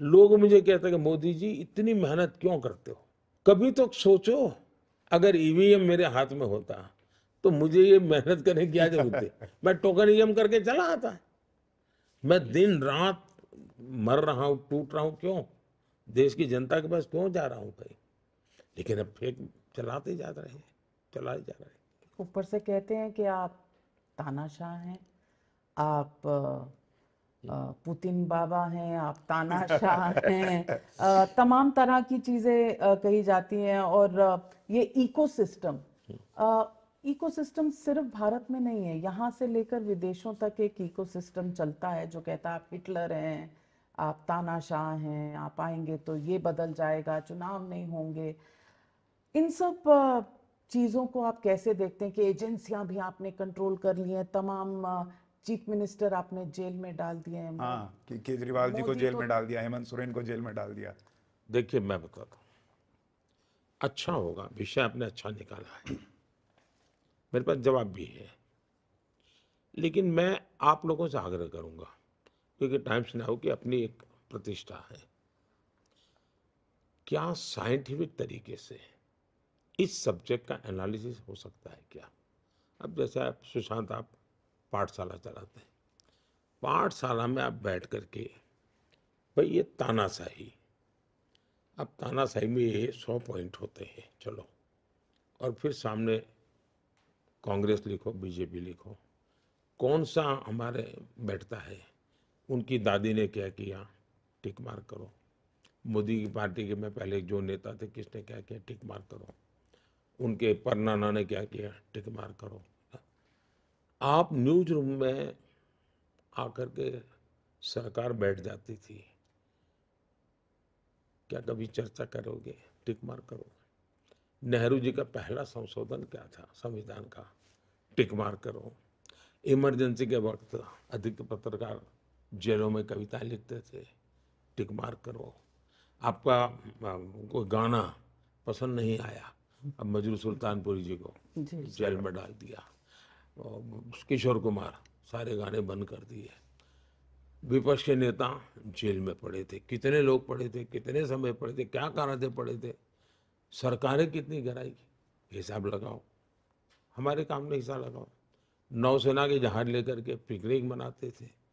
लोग मुझे कहते हैं कि मोदी जी इतनी मेहनत क्यों करते हो? कभी तो सोचो अगर ईवीएम मेरे हाथ में होता तो मुझे ये मेहनत करने की क्या ज़रूरत है मैं टोकन ईवीएम करके चला आता। मैं दिन रात मर रहा हूँ, टूट रहा हूँ, क्यों? देश की जनता के पास क्यों जा रहा हूँ कहीं? लेकिन अब फेक चलाते जा रहे हैं, चलाए जा रहे हैं। ऊपर से कहते हैं कि आप तानाशाह हैं, आप पुतिन बाबा हैं, आप तानाशाह हैं तमाम तरह की चीज़ें कही जाती हैं और ये इकोसिस्टम इकोसिस्टम सिर्फ़ भारत में नहीं है, यहाँ से लेकर विदेशों तक एक इकोसिस्टम चलता है जो कहता है आप हिटलर हैं आप तानाशाह हैं आप आएँगे तो ये बदल जाएगा चुनाव नहीं होंगे। इन सब चीज़ों को आप कैसे देखते हैं कि एजेंसियाँ भी आपने कंट्रोल कर ली हैं? तमाम चीफ मिनिस्टर आपने जेल में डाल दिए हैं। हाँ कि केजरीवाल जी को जेल तो- में डाल दिया हेमंत सोरेन को जेल में डाल दिया। देखिए मैं बताता हूँ अच्छा होगा विषय आपने अच्छा निकाला है। मेरे पास जवाब भी है। लेकिन मैं आप लोगों से आग्रह करूँगा क्योंकि टाइम्स नाउ की अपनी एक प्रतिष्ठा है। क्या साइंटिफिक तरीके से इस सब्जेक्ट का एनालिसिस हो सकता है क्या? अब जैसे आप, सुशांत, आप पाठशाला चलाते हैं। पाठशाला में आप बैठ करके, भाई ये तानाशाही, अब तानाशाही में ये सौ पॉइंट होते हैं, चलो। और फिर सामने कांग्रेस लिखो, बीजेपी लिखो, कौन सा हमारे बैठता है? उनकी दादी ने क्या किया, टिक मार करो। मोदी की पार्टी के में पहले जो नेता थे, किसने क्या किया, टिक मार करो? उनके पर नाना ने क्या किया, टिक मार करो। आप न्यूज़ रूम में आकर के सरकार बैठ जाती थी। क्या कभी चर्चा करोगे? टिक मार करो। नेहरू जी का पहला संशोधन क्या था? संविधान का। टिक मार करो। इमरजेंसी के वक्त अधिक पत्रकार जेलों में कविताएँ लिखते थे टिक मार करो आपका कोई गाना पसंद नहीं आया अब मजरू सुल्तानपुरी जी को जेल में डाल दिया। किशोर कुमार सारे गाने बंद कर दिए। विपक्ष के नेता जेल में पड़े थे। कितने लोग पड़े थे कितने समय पड़े थे क्या कारण से पड़े थे? सरकारें कितनी गिराई हिसाब लगाओ। हमारे काम में हिसाब लगाओ। नौसेना के जहाज़ लेकर के पिकनिक मनाते थे।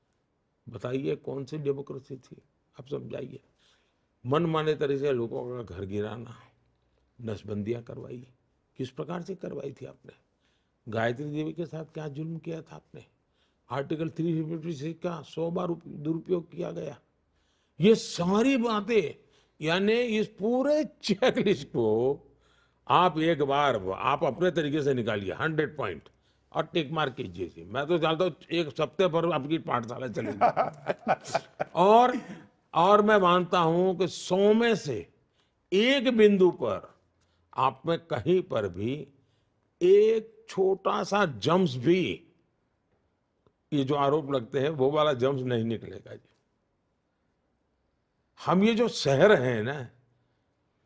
बताइए कौन सी डेमोक्रेसी थी? आप समझाइए। मन माने तरह से लोगों का घर गिराना, नसबंदियाँ करवाई। किस प्रकार से करवाई थी आपने? गायत्री देवी के साथ क्या जुल्म किया था आपने? आर्टिकल थ्री फिफ्टी सिक्स का सौ बार दुरुपयोग किया गया। ये सारी बातें, यानी इस पूरे चेकलिस्ट को आप एक बार, आप अपने तरीके से निकालिए हंड्रेड पॉइंट और टिक मार्क कीजिए जी। मैं तो जानता हूँ एक सप्ते पर आपकी पाठशाला चलेगी और और मैं मानता हूँ कि सौ में से एक बिंदु पर आप में कहीं पर भी एक छोटा सा जम्स भी ये जो आरोप लगते हैं वो वाला जम्स नहीं निकलेगा जी। हम ये जो शहर हैं ना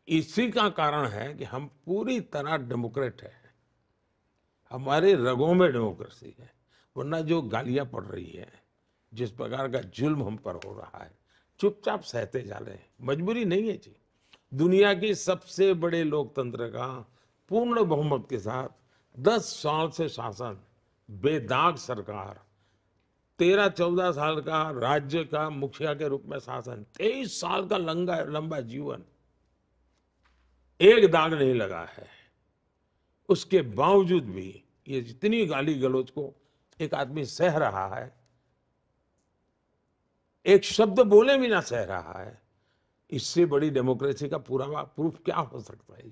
इसी का कारण है कि हम पूरी तरह डेमोक्रेट है। हमारे रगों में डेमोक्रेसी है, वरना जो गालियाँ पड़ रही है, जिस प्रकार का जुल्म हम पर हो रहा है, चुपचाप सहते जा रहे हैं। मजबूरी नहीं है जी। दुनिया की सबसे बड़े लोकतंत्र का पूर्ण बहुमत के साथ 10 साल से शासन, बेदाग सरकार, तेरह चौदह साल का राज्य का मुखिया के रूप में शासन, तेईस साल का लंबा लंबा जीवन, एक दाग नहीं लगा है। उसके बावजूद भी ये जितनी गाली गलौज को एक आदमी सह रहा है, एक शब्द बोले भी ना सह रहा है, इससे बड़ी डेमोक्रेसी का पूरा प्रूफ क्या हो सकता है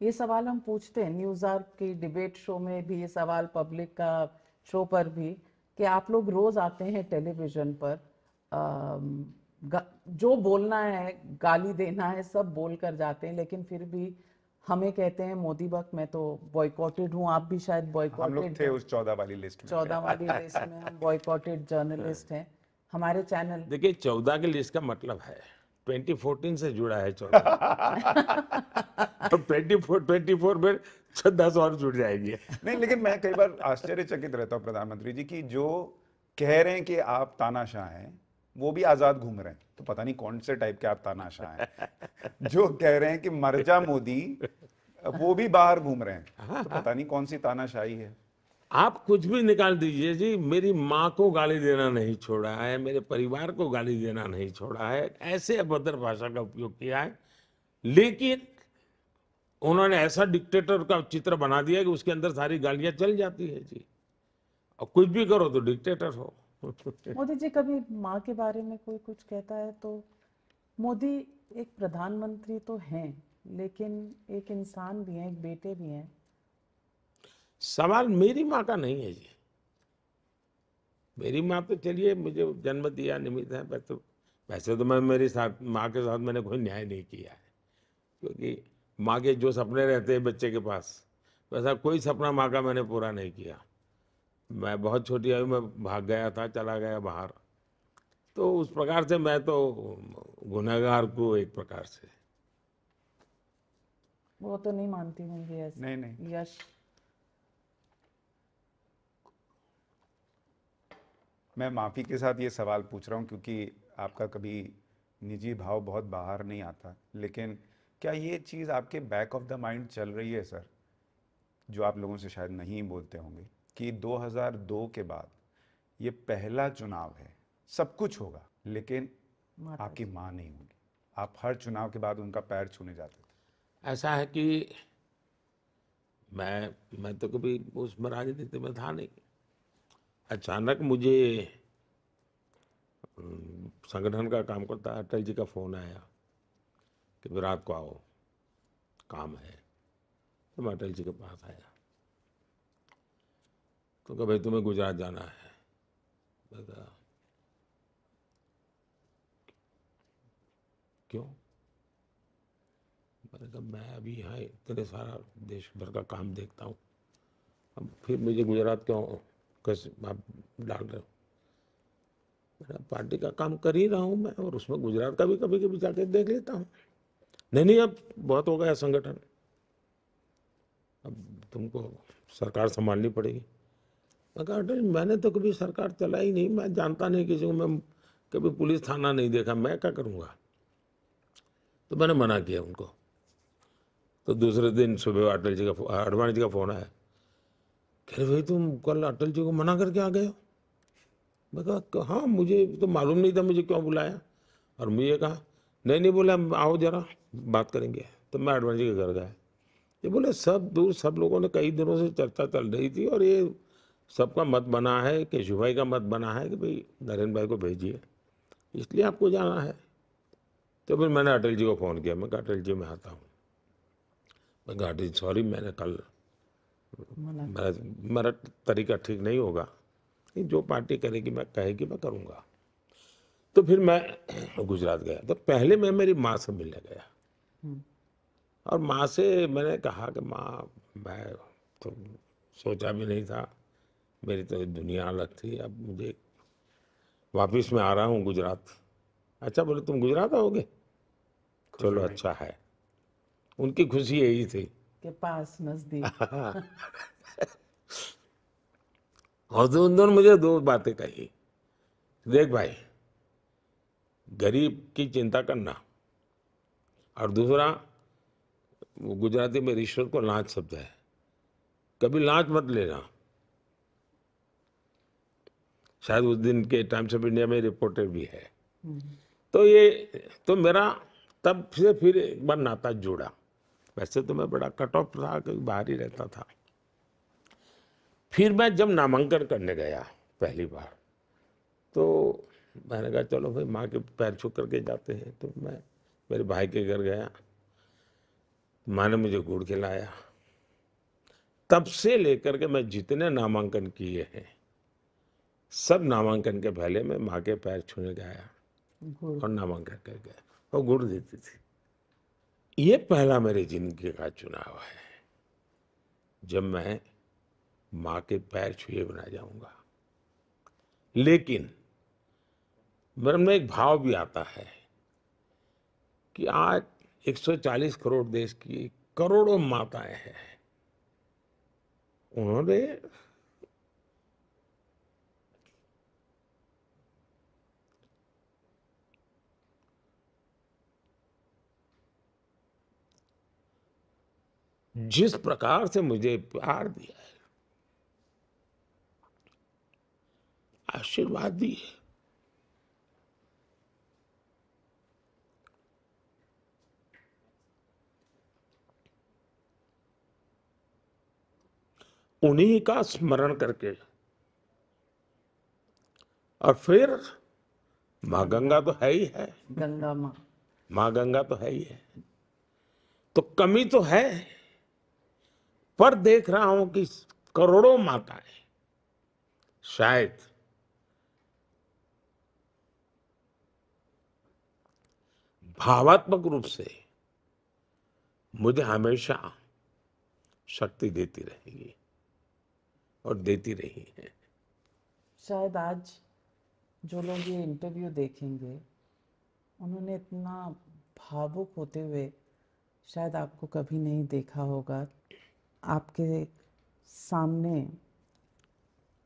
ये सवाल हम पूछते हैं न्यूज़ आर की डिबेट शो में भी, ये सवाल पब्लिक का शो पर भी, कि आप लोग रोज आते हैं टेलीविज़न पर गा- जो बोलना है, गाली देना है, सब बोल कर जाते हैं, लेकिन फिर भी हमें कहते हैं मोदी वक्त मैं तो बॉयकॉटेड हूँ। आप भी शायद बॉयकॉटेड थे उस चौदह वाली लिस्ट में चौदह वाली लिस्ट में हम बॉयकॉटेड जर्नलिस्ट हैं। हमारे चैनल देखिए चौदह की लिस्ट का मतलब है 2014 से जुड़ा है चौदह। अब 24 24 में दस और जुड़ जाएगी। नहीं लेकिन मैं कई बार आश्चर्यचकित रहता हूँ प्रधानमंत्री जी की जो कह रहे हैं कि आप तानाशाह हैं वो भी आज़ाद घूम रहे हैं। तो पता नहीं कौन से टाइप के आप तानाशाह हैं। जो कह रहे हैं कि मर जा मोदी वो भी बाहर घूम रहे हैं। तो पता नहीं कौन सी तानाशाही है। आप कुछ भी निकाल दीजिए जी मेरी माँ को गाली देना नहीं छोड़ा है मेरे परिवार को गाली देना नहीं छोड़ा है। ऐसे अभद्र भाषा का उपयोग किया है। लेकिन उन्होंने ऐसा डिक्टेटर का चित्र बना दिया कि उसके अंदर सारी गालियाँ चल जाती है जी। और कुछ भी करो तो डिक्टेटर हो। मोदी जी कभी माँ के बारे में कोई कुछ कहता है तो मोदी एक प्रधानमंत्री तो हैं लेकिन एक इंसान भी हैं एक बेटे भी हैं। सवाल मेरी माँ का नहीं है जी। मेरी माँ तो चलिए मुझे जन्म दिया निमित्त है वैसे तो वैसे तो मैं मेरी साथ माँ के साथ मैंने कोई न्याय नहीं किया है क्योंकि माँ के जो सपने रहते हैं बच्चे के पास वैसा कोई सपना माँ का मैंने पूरा नहीं किया। मैं बहुत छोटी आयु में भाग गया था चला गया बाहर। तो उस प्रकार से मैं तो गुनहगार को एक प्रकार से। वो तो नहीं मानती होंगी ऐसे। नहीं नहीं। यश। मैं माफ़ी के साथ ये सवाल पूछ रहा हूँ क्योंकि आपका कभी निजी भाव बहुत बाहर नहीं आता। लेकिन क्या ये चीज़ आपके बैक ऑफ़ द माइंड चल रही है सर जो आप लोगों से शायद नहीं बोलते होंगे। कि 2002 के बाद ये पहला चुनाव है सब कुछ होगा लेकिन आपकी माँ नहीं होगी। आप हर चुनाव के बाद उनका पैर छूने जाते थे। ऐसा है कि मैं मैं तो कभी उसमें राजनीति में था नहीं। अचानक मुझे संगठन का काम करता अटल जी का फ़ोन आया कि विराट को आओ काम है। तो मैं अटल जी के पास आया। तो कहा, भाई, तुम्हें गुजरात जाना है। मैं कहा क्यों? मैंने कहा, मैं अभी यहाँ इतने सारा देश भर का काम देखता हूँ। अब फिर मुझे गुजरात क्यों, कैसे आप डाल रहे हो? मैंने पार्टी का काम कर ही रहा हूँ मैं और उसमें गुजरात का भी कभी कभी जाके देख लेता हूँ। नहीं नहीं, अब बहुत हो गया संगठन। अब तुमको सरकार संभालनी पड़ेगी। मैं कहा अटल मैंने तो कभी सरकार चलाई नहीं, मैं जानता नहीं किसी को, मैं कभी पुलिस थाना नहीं देखा, मैं क्या करूँगा? तो मैंने मना किया उनको। तो दूसरे दिन सुबह अटल जी का अडवाणी जी का फ़ोन आया। कह रहे भाई, तुम कल अटल जी को मना करके आ गए हो? मैं कहा हाँ मुझे तो मालूम नहीं था मुझे क्यों बुलाया। और मुझे कहा, नहीं नहीं बोला, आओ जरा, बात करेंगे। तो मैं अडवाणी जी के घर गया। ये बोले, सब दूर, सब लोगों ने कई दिनों से चर्चा चल रही थी और ये सबका मत बना है केशु भाई का मत बना है कि भाई नरेंद्र भाई को भेजिए। इसलिए आपको जाना है। तो फिर मैंने अटल जी को फ़ोन किया। मैं कहा अटल जी मैं आता हूँ। मैं कहा अटल सॉरी मैंने कल मेरा मेरा तरीका ठीक नहीं होगा। जो पार्टी करेगी मैं कहेगी मैं करूँगा। तो फिर मैं गुजरात गया। तो पहले मैं मेरी माँ से मिलने गया। हम्म, और माँ से मैंने कहा कि माँ मैं तो सोचा भी नहीं था। मेरी तो दुनिया अलग थी अब मुझे वापस मैं आ रहा हूँ गुजरात। अच्छा बोले तुम गुजरात आओगे? चलो अच्छा है। उनकी खुशी यही थी। के पास नज़दीक। और तो उन्होंने मुझे दो बातें कही। देख भाई गरीब की चिंता करना और दूसरा वो गुजराती में रिश्वत को लाच शब्द है कभी लाच मत लेना। शायद उस दिन के टाइम्स ऑफ़ इंडिया में रिपोर्टर भी है। हम्म, तो ये तो मेरा तब से फिर एक बार नाता जुड़ा। वैसे तो मैं बड़ा कट ऑफ़ था कभी बाहर ही रहता था। फिर मैं जब नामांकन करने गया पहली बार तो मैंने कहा चलो भाई माँ के पैर छू करके जाते हैं। तो मैं मेरे भाई के घर गया। माँ ने मुझे गुड़ खिलाया। तब से लेकर के मैं जितने नामांकन किए हैं सब नामांकन के पहले मैं माँ के पैर छूने गया और नामांकन कर गया। और गुड़ देती थी। ये पहला मेरी ज़िंदगी का चुनाव है। जब मैं माँ के पैर छुए बना जाऊँगा। लेकिन मेरे में एक भाव भी आता है कि आज 140 करोड़ देश की करोड़ों माताएँ हैं। उन्होंने जिस प्रकार से मुझे प्यार दिया है आशीर्वाद दिए उन्हीं का स्मरण करके और फिर माँ गंगा तो है ही है। गंगा माँ। माँ गंगा तो है ही है। तो कमी तो है। पर देख रहा हूँ कि करोड़ों माताएँ शायद भावात्मक रूप से मुझे हमेशा शक्ति देती रहेगी और देती रही है। शायद आज जो लोग ये इंटरव्यू देखेंगे, उन्होंने इतना भावुक होते हुए शायद आपको कभी नहीं देखा होगा। आपके सामने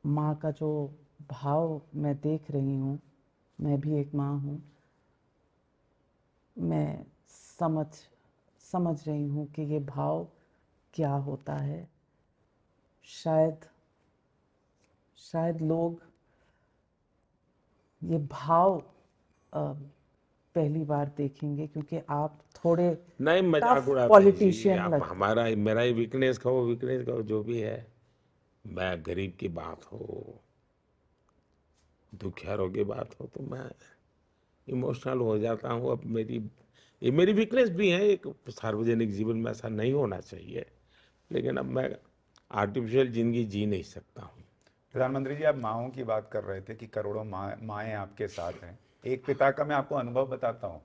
माँ का जो भाव मैं देख रही हूँ मैं भी एक माँ हूँ मैं समझ समझ रही हूँ कि ये भाव क्या होता है। शायद शायद लोग ये भाव अ, पहली बार देखेंगे क्योंकि आप थोड़े नहीं मज़ाक आप लगते। हमारा मेरा ही वीकनेस कहो वीकनेस कहो जो भी है। मैं गरीब की बात हो दुखियारों की बात हो तो मैं इमोशनल हो जाता हूँ। अब मेरी ये मेरी वीकनेस भी है एक सार्वजनिक जीवन में ऐसा नहीं होना चाहिए। लेकिन अब मैं आर्टिफिशियल ज़िंदगी जी नहीं सकता हूँ। प्रधानमंत्री जी आप माओं की बात कर रहे थे कि करोड़ों माएँ आपके साथ हैं। एक पिता का मैं आपको अनुभव बताता हूँ।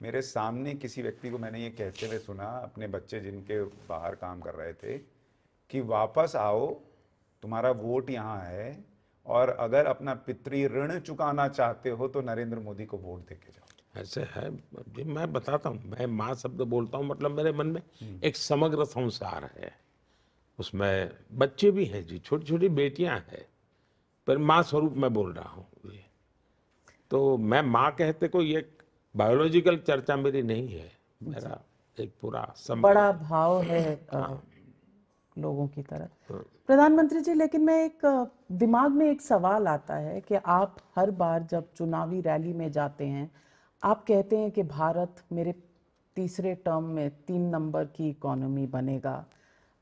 मेरे सामने किसी व्यक्ति को मैंने ये कहते हुए सुना अपने बच्चे जिनके बाहर काम कर रहे थे कि वापस आओ तुम्हारा वोट यहाँ है और अगर अपना पितृ ऋण चुकाना चाहते हो तो नरेंद्र मोदी को वोट दे के जाओ। ऐसे है जी मैं बताता हूँ मैं माँ शब्द बोलता हूँ मतलब मेरे मन में एक समग्र संसार है। उसमें बच्चे भी हैं जी छोटी छोटी बेटियाँ हैं पर माँ स्वरूप मैं बोल रहा हूँ ये। तो मैं माँ कहते कोई एक बायोलॉजिकल चर्चा मेरी नहीं है। मेरा एक पूरा बड़ा भाव है अ, लोगों की तरह। हाँ। प्रधानमंत्री जी लेकिन मैं एक दिमाग में एक सवाल आता है कि आप हर बार जब चुनावी रैली में जाते हैं आप कहते हैं कि भारत मेरे तीसरे टर्म में तीन नंबर की इकोनॉमी बनेगा।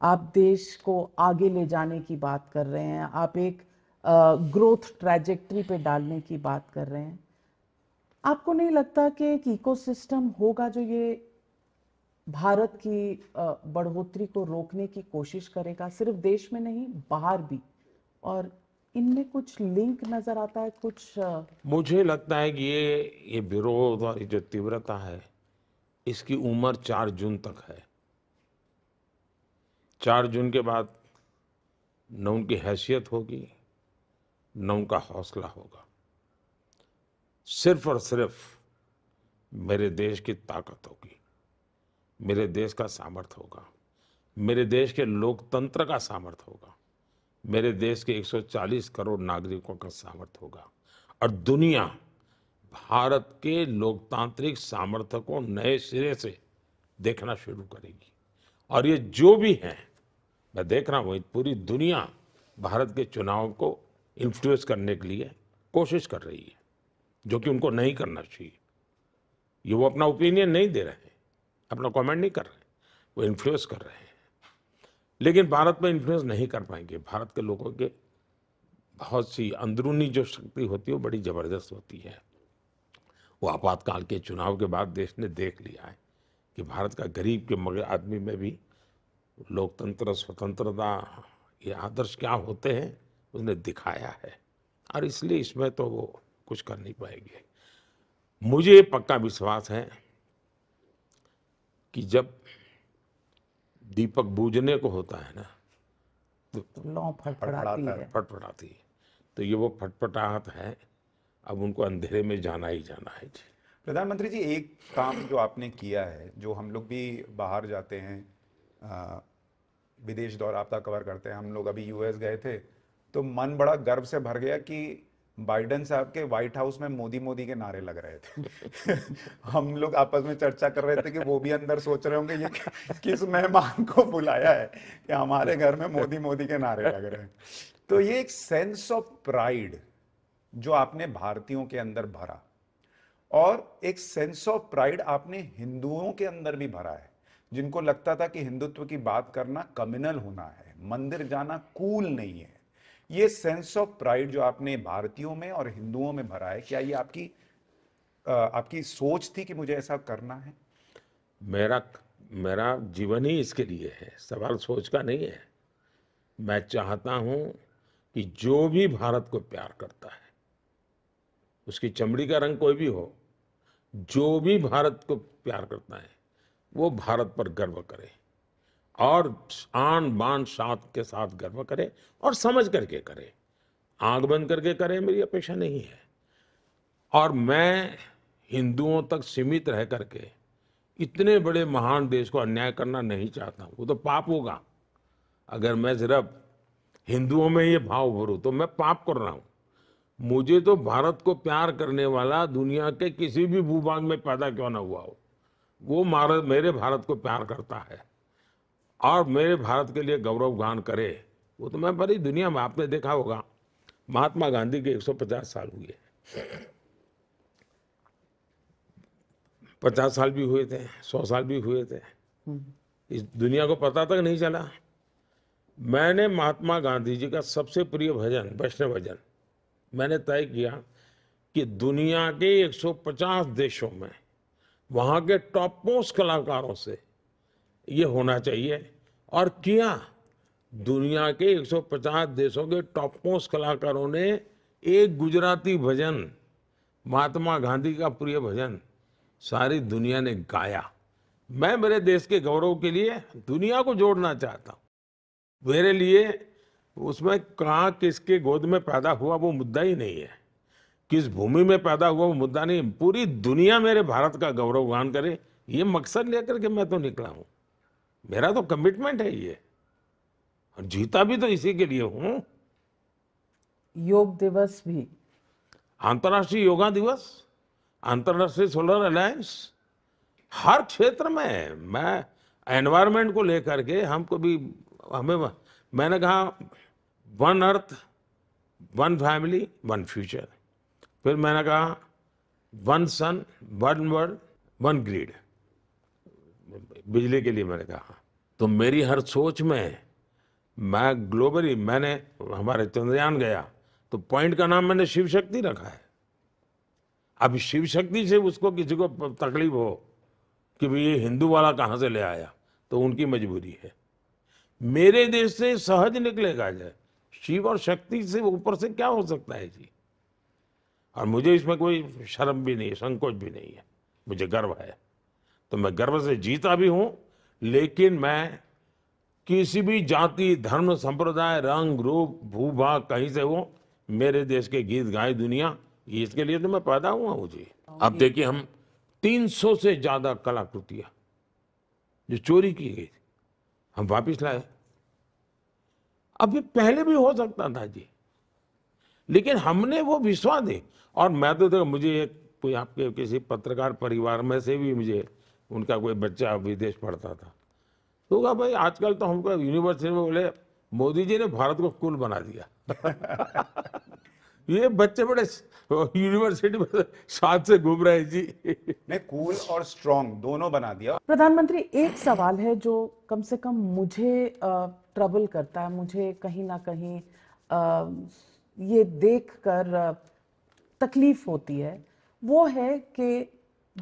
आप देश को आगे ले जाने की बात कर रहे हैं आप एक ग्रोथ ट्रैजेक्टरी पे डालने की बात कर रहे हैं। आपको नहीं लगता कि एक इकोसिस्टम होगा जो ये भारत की बढ़ोतरी को रोकने की कोशिश करेगा? सिर्फ़ देश में नहीं, बाहर भी। और इनमें कुछ लिंक नज़र आता है, कुछ मुझे लगता है कि ये ये विरोध और जो तीव्रता है, इसकी उम्र चार जून तक है। चार जून के बाद न उनकी हैसियत होगी न उनका हौसला होगा। सिर्फ़ और सिर्फ़ मेरे देश की ताकत होगी। मेरे देश का सामर्थ्य होगा। मेरे देश के लोकतंत्र का सामर्थ्य होगा। मेरे देश के 140 करोड़ नागरिकों का सामर्थ्य होगा। और दुनिया भारत के लोकतांत्रिक सामर्थ्य को नए सिरे से देखना शुरू करेगी। और ये जो भी हैं, मैं देख रहा हूँ पूरी दुनिया भारत के चुनाव को इन्फ्लुएंस करने के लिए कोशिश कर रही है, जो कि उनको नहीं करना चाहिए। ये वो अपना ओपिनियन नहीं दे रहे हैं, अपना कमेंट नहीं कर रहे वो इन्फ्लुएंस कर रहे हैं। लेकिन भारत में इन्फ्लुएंस नहीं कर पाएँगे। भारत के लोगों के बहुत सी अंदरूनी जो शक्ति होती है, वो बड़ी ज़बरदस्त होती है। वो आपातकाल के चुनाव के बाद देश ने देख लिया है कि भारत का गरीब के मगर आदमी में भी लोकतंत्र, स्वतंत्रता, ये आदर्श क्या होते हैं? उसने दिखाया है। और इसलिए इसमें तो वो कुछ कर नहीं पाएँगे। मुझे पक्का विश्वास है कि जब दीपक बूझने को होता है ना तो लौ फड़फड़ाती है। फटफटाती है। तो ये वो फटफटाहट है अब उनको अंधेरे में जाना ही जाना है जी। प्रधानमंत्री जी एक काम जो आपने किया है जो हम लोग भी बाहर जाते हैं आ, विदेश दौर आपका कवर करते हैं हम लोग अभी यूएस गए थे तो मन बड़ा गर्व से भर गया कि बाइडन साहब के व्हाइट हाउस में मोदी मोदी के नारे लग रहे थे। हम लोग आपस में चर्चा कर रहे थे कि वो भी अंदर सोच रहे होंगे ये किस मेहमान को बुलाया है कि हमारे घर में मोदी मोदी के नारे लग रहे हैं। तो ये एक सेंस ऑफ़ प्राइड जो आपने भारतीयों के अंदर भरा और एक सेंस ऑफ़ प्राइड आपने हिंदुओं के अंदर भी भरा है जिनको लगता था कि हिंदुत्व की बात करना कम्युनल होना है मंदिर जाना कूल नहीं है। ये सेंस ऑफ़ प्राइड जो आपने भारतीयों में और हिंदुओं में भरा है, क्या ये आपकी आपकी सोच थी कि मुझे ऐसा करना है? मेरा मेरा जीवन ही इसके लिए है, सवाल सोच का नहीं है। मैं चाहता हूँ कि जो भी भारत को प्यार करता है, उसकी चमड़ी का रंग कोई भी हो, जो भी भारत को प्यार करता है, वो भारत पर गर्व करे। और आन बान शात के साथ गर्व करे और समझ करके करे। आँख बंद करके करे मेरी अपेक्षा नहीं है। और मैं हिंदुओं तक सीमित रह करके इतने बड़े महान देश को अन्याय करना नहीं चाहता वो तो पाप होगा। अगर मैं सिर्फ़ हिंदुओं में ये भाव भरूँ तो मैं पाप कर रहा हूँ। मुझे तो भारत को प्यार करने वाला दुनिया के किसी भी भूभाग में पैदा क्यों ना हुआ हो? वो मार, मेरे भारत को प्यार करता है। और मेरे भारत के लिए गौरव गान करे वो तो मैं बड़ी दुनिया में आपने देखा होगा। महात्मा गांधी के 150 साल हुए। पचास साल भी हुए थे सौ साल भी हुए थे। इस दुनिया को पता तक नहीं चला। मैंने महात्मा गांधी जी का सबसे प्रिय भजन वैष्णव भजन मैंने तय किया कि दुनिया के 150 देशों में वहाँ के टॉप मोस्ट कलाकारों से ये होना चाहिए। और किया? दुनिया के 150 देशों के टॉप मोस्ट कलाकारों ने एक गुजराती भजन, महात्मा गांधी का प्रिय भजन, सारी दुनिया ने गाया। मैं मेरे देश के गौरव के लिए दुनिया को जोड़ना चाहता हूँ। मेरे लिए उसमें कहाँ किसके गोद में पैदा हुआ वो मुद्दा ही नहीं है। किस भूमि में पैदा हुआ वो मुद्दा नहीं। पूरी दुनिया मेरे भारत का गौरव गान करे, ये मकसद लेकर के मैं तो निकला हूँ। मेरा तो कमिटमेंट है ये। और जीता भी तो इसी के लिए हूँ। योग दिवस भी। अंतर्राष्ट्रीय योगा दिवस अंतर्राष्ट्रीय सोलर अलायंस हर क्षेत्र में मैं एनवायरनमेंट को लेकर के हमको भी हमें मैंने कहा one earth one family one future फिर मैंने कहा one sun one world one grid बिजली के लिए मैंने कहा तो मेरी हर सोच में मैं ग्लोबली मैंने हमारे चंद्रयान गया तो पॉइंट का नाम मैंने शिव शक्ति रखा है। अब शिव शक्ति से उसको किसी को तकलीफ़ हो कि भाई ये हिंदू वाला कहाँ से ले आया तो उनकी मजबूरी है। मेरे देश से सहज निकलेगा जाए शिव और शक्ति से ऊपर से क्या हो सकता है जी? और मुझे इसमें कोई शर्म भी नहीं है, संकोच भी नहीं है। मुझे गर्व है। तो मैं गर्व से जीता भी हूँ, लेकिन मैं किसी भी जाति, धर्म, संप्रदाय, रंग, रूप भूभाग कहीं से हो, मेरे देश के गीत गाए दुनिया, इसके लिए तो मैं पैदा हुआ हूँ जी। अब देखिए हम 300 से ज़्यादा कलाकृतियाँ जो चोरी की गई थी, हम वापिस लाए। अभी पहले भी हो सकता था जी, लेकिन हमने वो विश्वास दे और मैं तो देखो, मुझे एक कोई आपके किसी पत्रकार परिवार में से भी मुझे उनका कोई बच्चा विदेश पढ़ता था। तो कहा भाई आजकल तो हमको यूनिवर्सिटी में बोले मोदी जी ने भारत को कुल बना दिया। ये बच्चे बड़े यूनिवर्सिटी में साथ से घूम रहे जी। नहीं कूल और स्ट्रांग दोनों बना दिया। प्रधानमंत्री एक सवाल है जो कम से कम मुझे ट्रबल करता है। मुझे कहीं ना कहीं ये देख कर तकलीफ़ होती है। वो है कि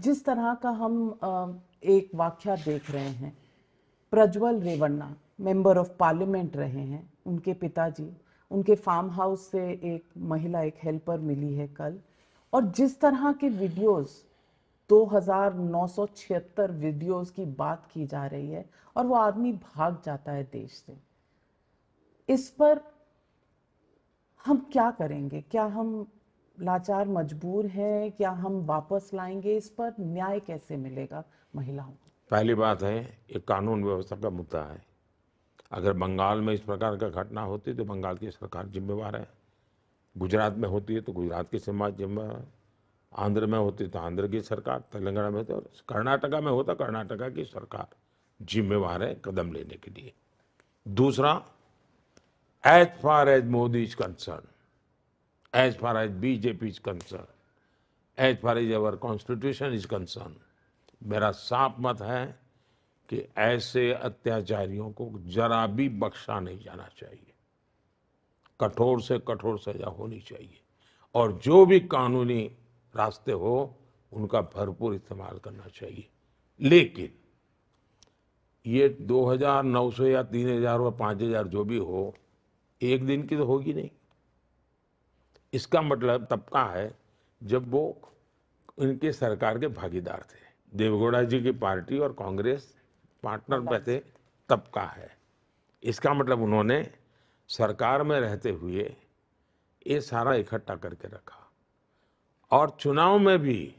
जिस तरह का हम एक वाक्य देख रहे हैं, Prajwal Revanna member of parliament रहे हैं, उनके पिताजी, उनके फार्म हाउस से एक महिला, एक हेल्पर मिली है कल, और जिस तरह के वीडियोस 2976 वीडियोस की बात की जा रही है, और वो आदमी भाग जाता है देश से, इस पर हम क्या करेंगे? क्या हम लाचार मजबूर हैं, क्या हम वापस लाएँगे इस पर? न्याय कैसे मिलेगा महिलाओं को? पहली बात है ये कानून व्यवस्था का मुद्दा है। अगर बंगाल में इस प्रकार का घटना होती तो बंगाल की सरकार जिम्मेवार है। गुजरात में होती है तो गुजरात की समाज जिम्मेवार आंध्र में होती तो आंध्र की सरकार, तेलंगाना में होती तो कर्नाटका में होता, कर्नाटका की सरकार जिम्मेवार है कदम लेने के लिए। दूसरा as far as Modi is concern as far as BJP is concerned, as far as our constitution is concerned, मेरा साफ़ मत है कि ऐसे अत्याचारियों को जरा भी बख्शा नहीं जाना चाहिए। कठोर से कठोर सजा होनी चाहिए और जो भी कानूनी रास्ते हो उनका भरपूर इस्तेमाल करना चाहिए। लेकिन ये 2900 या 3000 और 5000 जो भी हो एक दिन की तो होगी नहीं। इसका मतलब तबका है जब वो इनके सरकार के भागीदार थे। देवगौड़ा जी की पार्टी और कांग्रेस पार्टनर में थे तबका है। इसका मतलब उन्होंने सरकार में रहते हुए ये सारा इकट्ठा करके रखा। और चुनाव में भी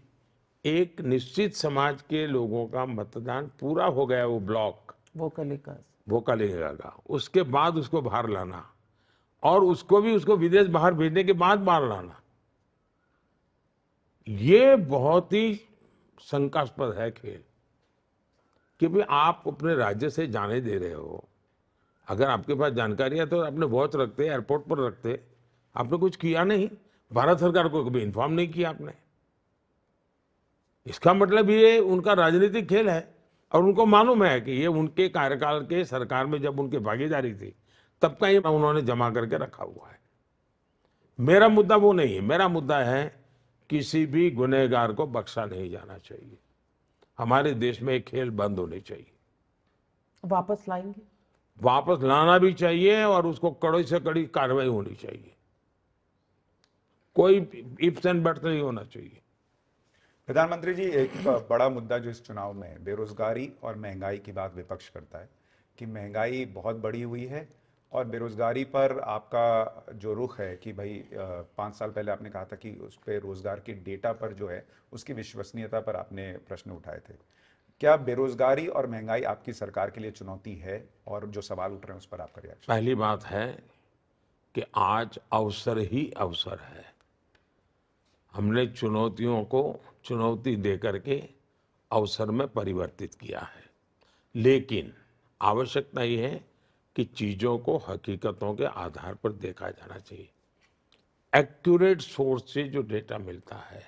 एक निश्चित समाज के लोगों का मतदान पूरा हो गया वो ब्लॉक। वोकलिकर्स वो कलेगा का उसके बाद उसको बाहर लाना। और उसको भी, उसको विदेश बाहर भेजने के बाद मार लाना। ये बहुत ही शंकास्पद है खेल कि भाई आप अपने राज्य से जाने दे रहे हो। अगर आपके पास जानकारी है तो आपने वॉच रखते, एयरपोर्ट पर रखते। आपने कुछ किया नहीं, भारत सरकार को कभी इन्फॉर्म नहीं किया आपने। इसका मतलब ये उनका राजनीतिक खेल है, और उनको मालूम है कि ये उनके कार्यकाल के सरकार में जब उनकी भागीदारी थी तब का ही उन्होंने जमा करके रखा हुआ है। मेरा मुद्दा वो नहीं है। मेरा मुद्दा है किसी भी गुनहगार को बख्शा नहीं जाना चाहिए। हमारे देश में खेल बंद होने चाहिए। वापस लाएँगे? वापस लाना भी चाहिए और उसको कड़ी से कड़ी कार्रवाई होनी चाहिए। कोई इप्स एंड बट्स नहीं होना चाहिए। प्रधानमंत्री जी एक बड़ा मुद्दा जो इस चुनाव में है, बेरोजगारी और महँगाई की बात विपक्ष करता है कि महँगाई बहुत बड़ी हुई है और बेरोजगारी पर आपका जो रुख है कि भाई पाँच साल पहले आपने कहा था कि उस पर रोज़गार के डेटा पर जो है, उसकी विश्वसनीयता पर आपने प्रश्न उठाए थे। क्या बेरोजगारी और महँगाई आपकी सरकार के लिए चुनौती है? और जो सवाल उठ रहे हैं उस पर आपका रिएक्शन पहली बात है कि आज अवसर ही अवसर है। हमने चुनौतियों को चुनौती दे करके अवसर में परिवर्तित किया है। लेकिन आवश्यकता ये है कि चीज़ों को हकीकतों के आधार पर देखा जाना चाहिए। एक्यूरेट सोर्स से जो डेटा मिलता है,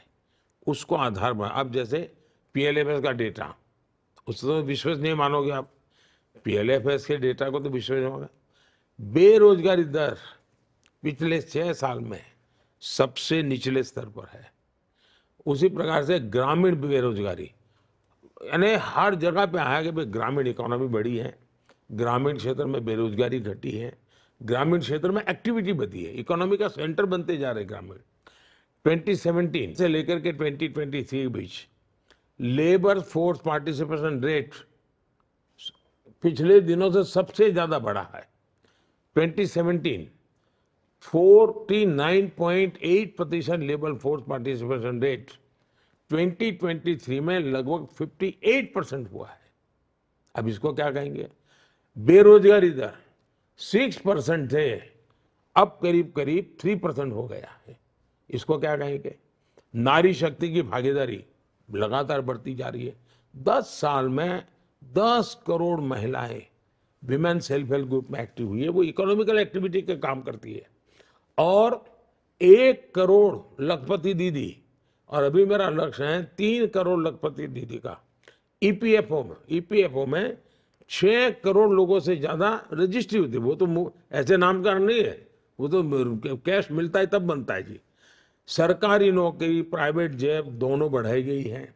उसको आधार बना। अब जैसे पीएलएफएस का डेटा उससे तो विश्वसनीय मानोगे आप। पीएलएफएस के डेटा को तो विश्वसनीय मानोगे। बेरोजगारी दर पिछले छह साल में सबसे निचले स्तर पर है। उसी प्रकार से ग्रामीण बेरोजगारी, यानी हर जगह पे आया कि भाई ग्रामीण इकोनॉमी बढ़ी है। ग्रामीण क्षेत्र में बेरोजगारी घटी है, ग्रामीण क्षेत्र में एक्टिविटी बढ़ी है इकोनॉमी का सेंटर बनते जा रहे ग्रामीण। 2017 से लेकर के 2023 के बीच लेबर फोर्स पार्टिसिपेशन रेट पिछले दिनों से सबसे ज़्यादा बढ़ा है। 2017 49.8 प्रतिशत लेबर फोर्स पार्टिसिपेशन रेट 2023 में लगभग 58 परसेंट हुआ है। अब इसको क्या कहेंगे? बेरोजगारी दर सिक्स परसेंट थे, अब करीब करीब थ्री परसेंट हो गया है। इसको क्या कहेंगे? नारी शक्ति की भागीदारी लगातार बढ़ती जा रही है। 10 साल में 10 करोड़ महिलाएँ विमेन सेल्फ हेल्प ग्रुप में एक्टिव हुई है। वो इकोनॉमिकल एक्टिविटी का काम करती है। और एक करोड़ लखपति दीदी, और अभी मेरा लक्ष्य है तीन करोड़ लखपति दीदी का ईपीएफओ में ईपीएफओ में छह करोड़ लोगों से ज़्यादा रजिस्ट्री होती है। वो तो ऐसे नामकरण नहीं है। वो तो कैश मिलता है, तब बनता है जी। सरकारी नौकरी, प्राइवेट जॉब दोनों बढ़ाई गई है।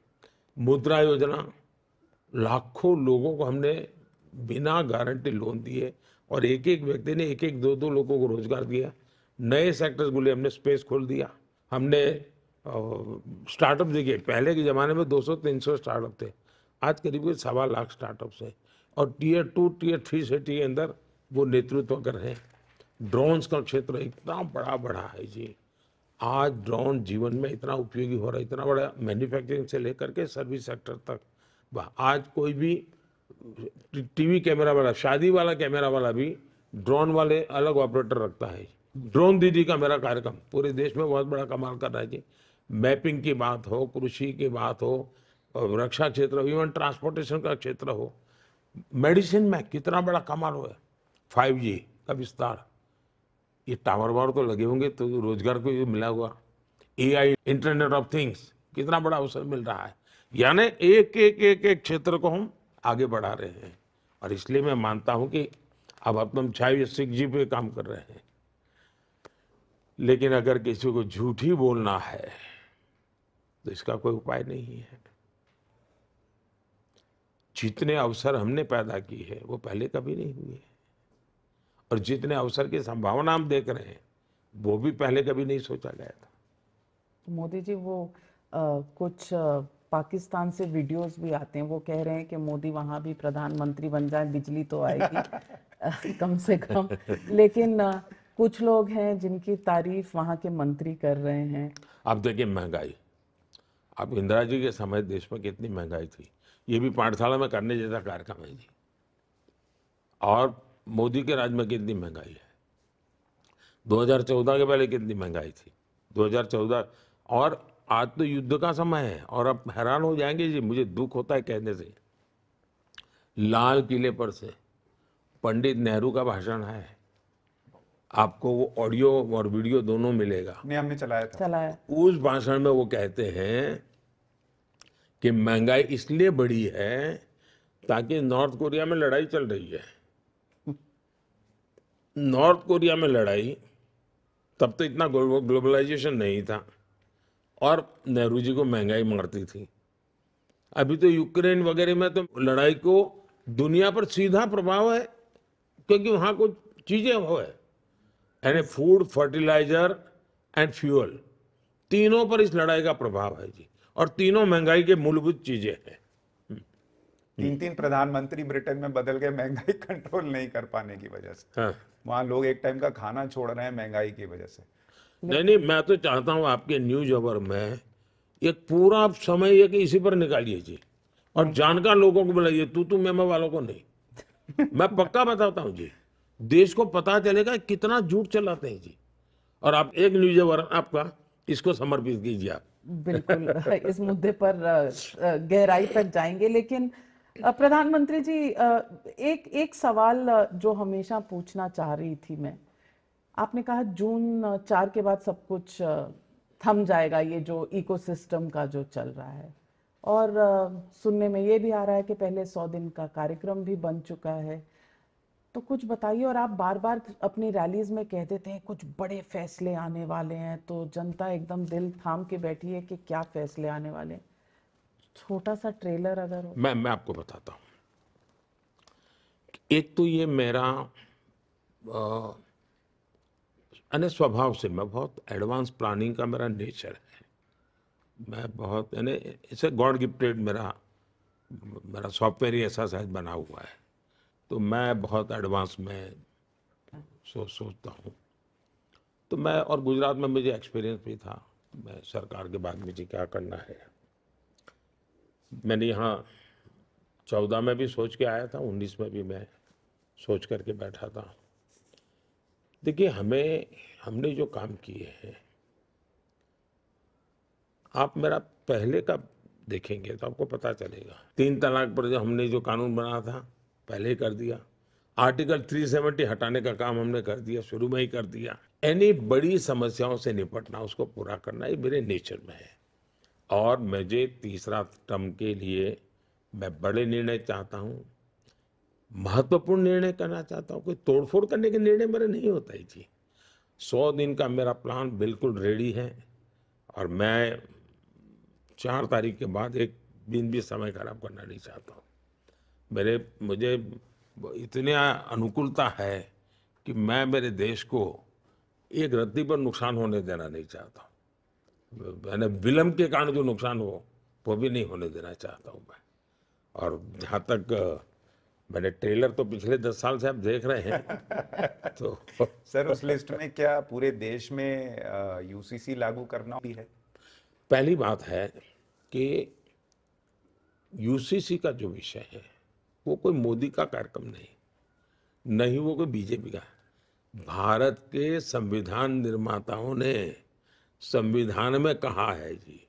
मुद्रा योजना, लाखों लोगों को हमने बिना गारंटी लोन दिए और एक एक व्यक्ति ने एक एक दो दो लोगों को रोज़गार दिया। नए सेक्टर्स के लिए हमने स्पेस खोल दिया। हमने स्टार्टअप देखिए, पहले के ज़माने में 200-300 स्टार्टअप थे। आज करीब सवा लाख स्टार्टअप्स हैं। और tier two tier three city के अंदर वो नेतृत्व कर रहे हैं। ड्रोन्स का क्षेत्र इतना बड़ा बढ़ा है जी। आज ड्रोन जीवन में इतना उपयोगी हो रहा है इतना बड़ा मैन्युफैक्चरिंग से लेकर के सर्विस सेक्टर तक। वाह, आज कोई भी टीवी कैमरा वाला शादी वाला कैमरा वाला भी ड्रोन वाले अलग ऑपरेटर रखता है। ड्रोन दीदी का मेरा कार्यक्रम पूरे देश में बहुत बड़ा कमाल कर रहा है जी। मैपिंग की बात हो कृषि की बात हो रक्षा क्षेत्र हो इवन ट्रांसपोर्टेशन का क्षेत्र हो। मेडिसिन में कितना बड़ा कमाल हुआ है। फाइव जी का विस्तार। ये टावर वावर तो लगे होंगे तो रोज़गार को ये मिला हुआ। एआई इंटरनेट ऑफ़ थिंग्स कितना बड़ा अवसर मिल रहा है। यानी एक एक एक एक क्षेत्र को हम आगे बढ़ा रहे हैं। और इसलिए मैं मानता हूँ कि अब अपन छाई सिक्स जी पे काम कर रहे हैं। लेकिन अगर किसी को झूठी बोलना है तो इसका कोई उपाय नहीं है। जितने अवसर हमने पैदा की है वो पहले कभी नहीं हुए। और जितने अवसर की संभावना हम देख रहे हैं वो भी पहले कभी नहीं सोचा गया था। तो मोदी जी वो अ, कुछ अ, पाकिस्तान से वीडियोस भी आते हैं वो कह रहे हैं कि मोदी वहाँ भी प्रधानमंत्री बन जाए बिजली तो आएगी कम से कम। लेकिन अ, कुछ लोग हैं जिनकी तारीफ़ वहाँ के मंत्री कर रहे हैं। आप देखिए महँगाई। अब इंदिरा जी के समय देश में कितनी महँगाई थी। ये भी पाठशाला में करने जैसा कार्यक्रम है जी। और मोदी के राज में कितनी महँगाई है? 2014 के पहले कितनी महँगाई थी? 2014 और आज तो युद्ध का समय है और अब हैरान हो जाएँगे जी मुझे दुख होता है कहने से। लाल किले पर से पंडित नेहरू का भाषण है। आपको वो ऑडियो और वीडियो दोनों मिलेगा। नहीं हमने चलाया था। चलाया। उस भाषण में वो कहते हैं कि महँगाई इसलिए बढ़ी है ताकि नॉर्थ कोरिया में लड़ाई चल रही है। नॉर्थ कोरिया में लड़ाई तब तो इतना ग्लोबलाइजेशन नहीं था और नेहरू जी को महँगाई मारती थी। अभी तो यूक्रेन वगैरह में तो लड़ाई को दुनिया पर सीधा प्रभाव है क्योंकि वहाँ कुछ चीज़ें हो है। यानी फ़ूड फर्टिलाइज़र एंड फ्यूअल तीनों पर इस लड़ाई का प्रभाव है जी। और तीनों महँगाई के मूलभूत चीज़ें हैं। तीन तीन प्रधानमंत्री ब्रिटेन में बदल गए महँगाई कंट्रोल नहीं कर पाने की वजह से। हाँ। वहाँ लोग एक टाइम का खाना छोड़ रहे हैं महँगाई की वजह से। नहीं नहीं मैं तो चाहता हूँ आपके न्यूज़ अवर में एक पूरा समय ये कि इसी पर निकालिए जी। और जानकार लोगों को बुलाइए तू तू मेमा वालों को नहीं। मैं पक्का बताता हूँ जी देश को पता चलेगा कितना झूठ चलाते हैं जी। और आप एक न्यूज़ अवर आपका इसको समर्पित कीजिए आप। बिल्कुल, इस मुद्दे पर गहराई तक जाएँगे, लेकिन प्रधानमंत्री जी एक एक सवाल जो हमेशा पूछना चाह रही थी मैं। आपने कहा जून चार के बाद सब कुछ थम जाएगा, ये जो इकोसिस्टम का जो चल रहा है। और सुनने में ये भी आ रहा है कि पहले सौ दिन का कार्यक्रम भी बन चुका है। तो कुछ बताइए और आप बार बार अपनी रैलीज में कह देते हैं कुछ बड़े फैसले आने वाले हैं तो जनता एकदम दिल थाम के बैठी है कि क्या फैसले आने वाले हैं। छोटा सा ट्रेलर अगर हो। मैं मैं आपको बताता हूँ। एक तो ये मेरा अ, यानी स्वभाव से मैं बहुत एडवांस प्लानिंग का मेरा नेचर है। मैं बहुत यानी इसे गॉड गिफ्टेड मेरा मेरा सॉफ्टवेयर ही ऐसा शायद बना हुआ है। तो मैं बहुत एडवांस में सोच सोचता हूँ। तो मैं और गुजरात में मुझे एक्सपीरियंस भी था, मैं सरकार के बाद मुझे क्या करना है। मैंने यहाँ चौदह में भी सोच के आया था, उन्नीस में भी मैं सोच करके बैठा था। देखिए, हमें, हमने जो काम किए हैं, आप मेरा पहले का देखेंगे तो आपको पता चलेगा। तीन तलाक पर जो हमने जो कानून बनाया था पहले ही कर दिया। आर्टिकल 370 हटाने का काम हमने कर दिया, शुरू में ही कर दिया। एनी बड़ी समस्याओं से निपटना, उसको पूरा करना, ये मेरे नेचर में है। और मुझे तीसरा टर्म के लिए मैं बड़े निर्णय चाहता हूँ। महत्वपूर्ण निर्णय करना चाहता हूँ। कोई तोड़फोड़ करने के निर्णय मेरे नहीं होता ही जी। सौ दिन का मेरा प्लान बिल्कुल रेडी है और मैं चार तारीख के बाद एक दिन भी समय खराब करना नहीं चाहता हूँ। मेरे मुझे इतनी अनुकूलता है कि मैं मेरे देश को एक रत्ती पर नुकसान होने देना नहीं चाहता हूँ। मैंने विलम्ब के कारण जो नुकसान हो वो भी नहीं होने देना चाहता हूँ मैं। और जहाँ तक मैंने ट्रेलर तो पिछले दस साल से आप देख रहे हैं तो सर उस लिस्ट में क्या पूरे देश में यूसीसी लागू करना भी है? पहली बात है कि यूसीसी का जो विषय है वो कोई मोदी का कार्यक्रम नहीं न ही वो कोई बीजेपी का। भारत के संविधान निर्माताओं ने संविधान में कहा है जी,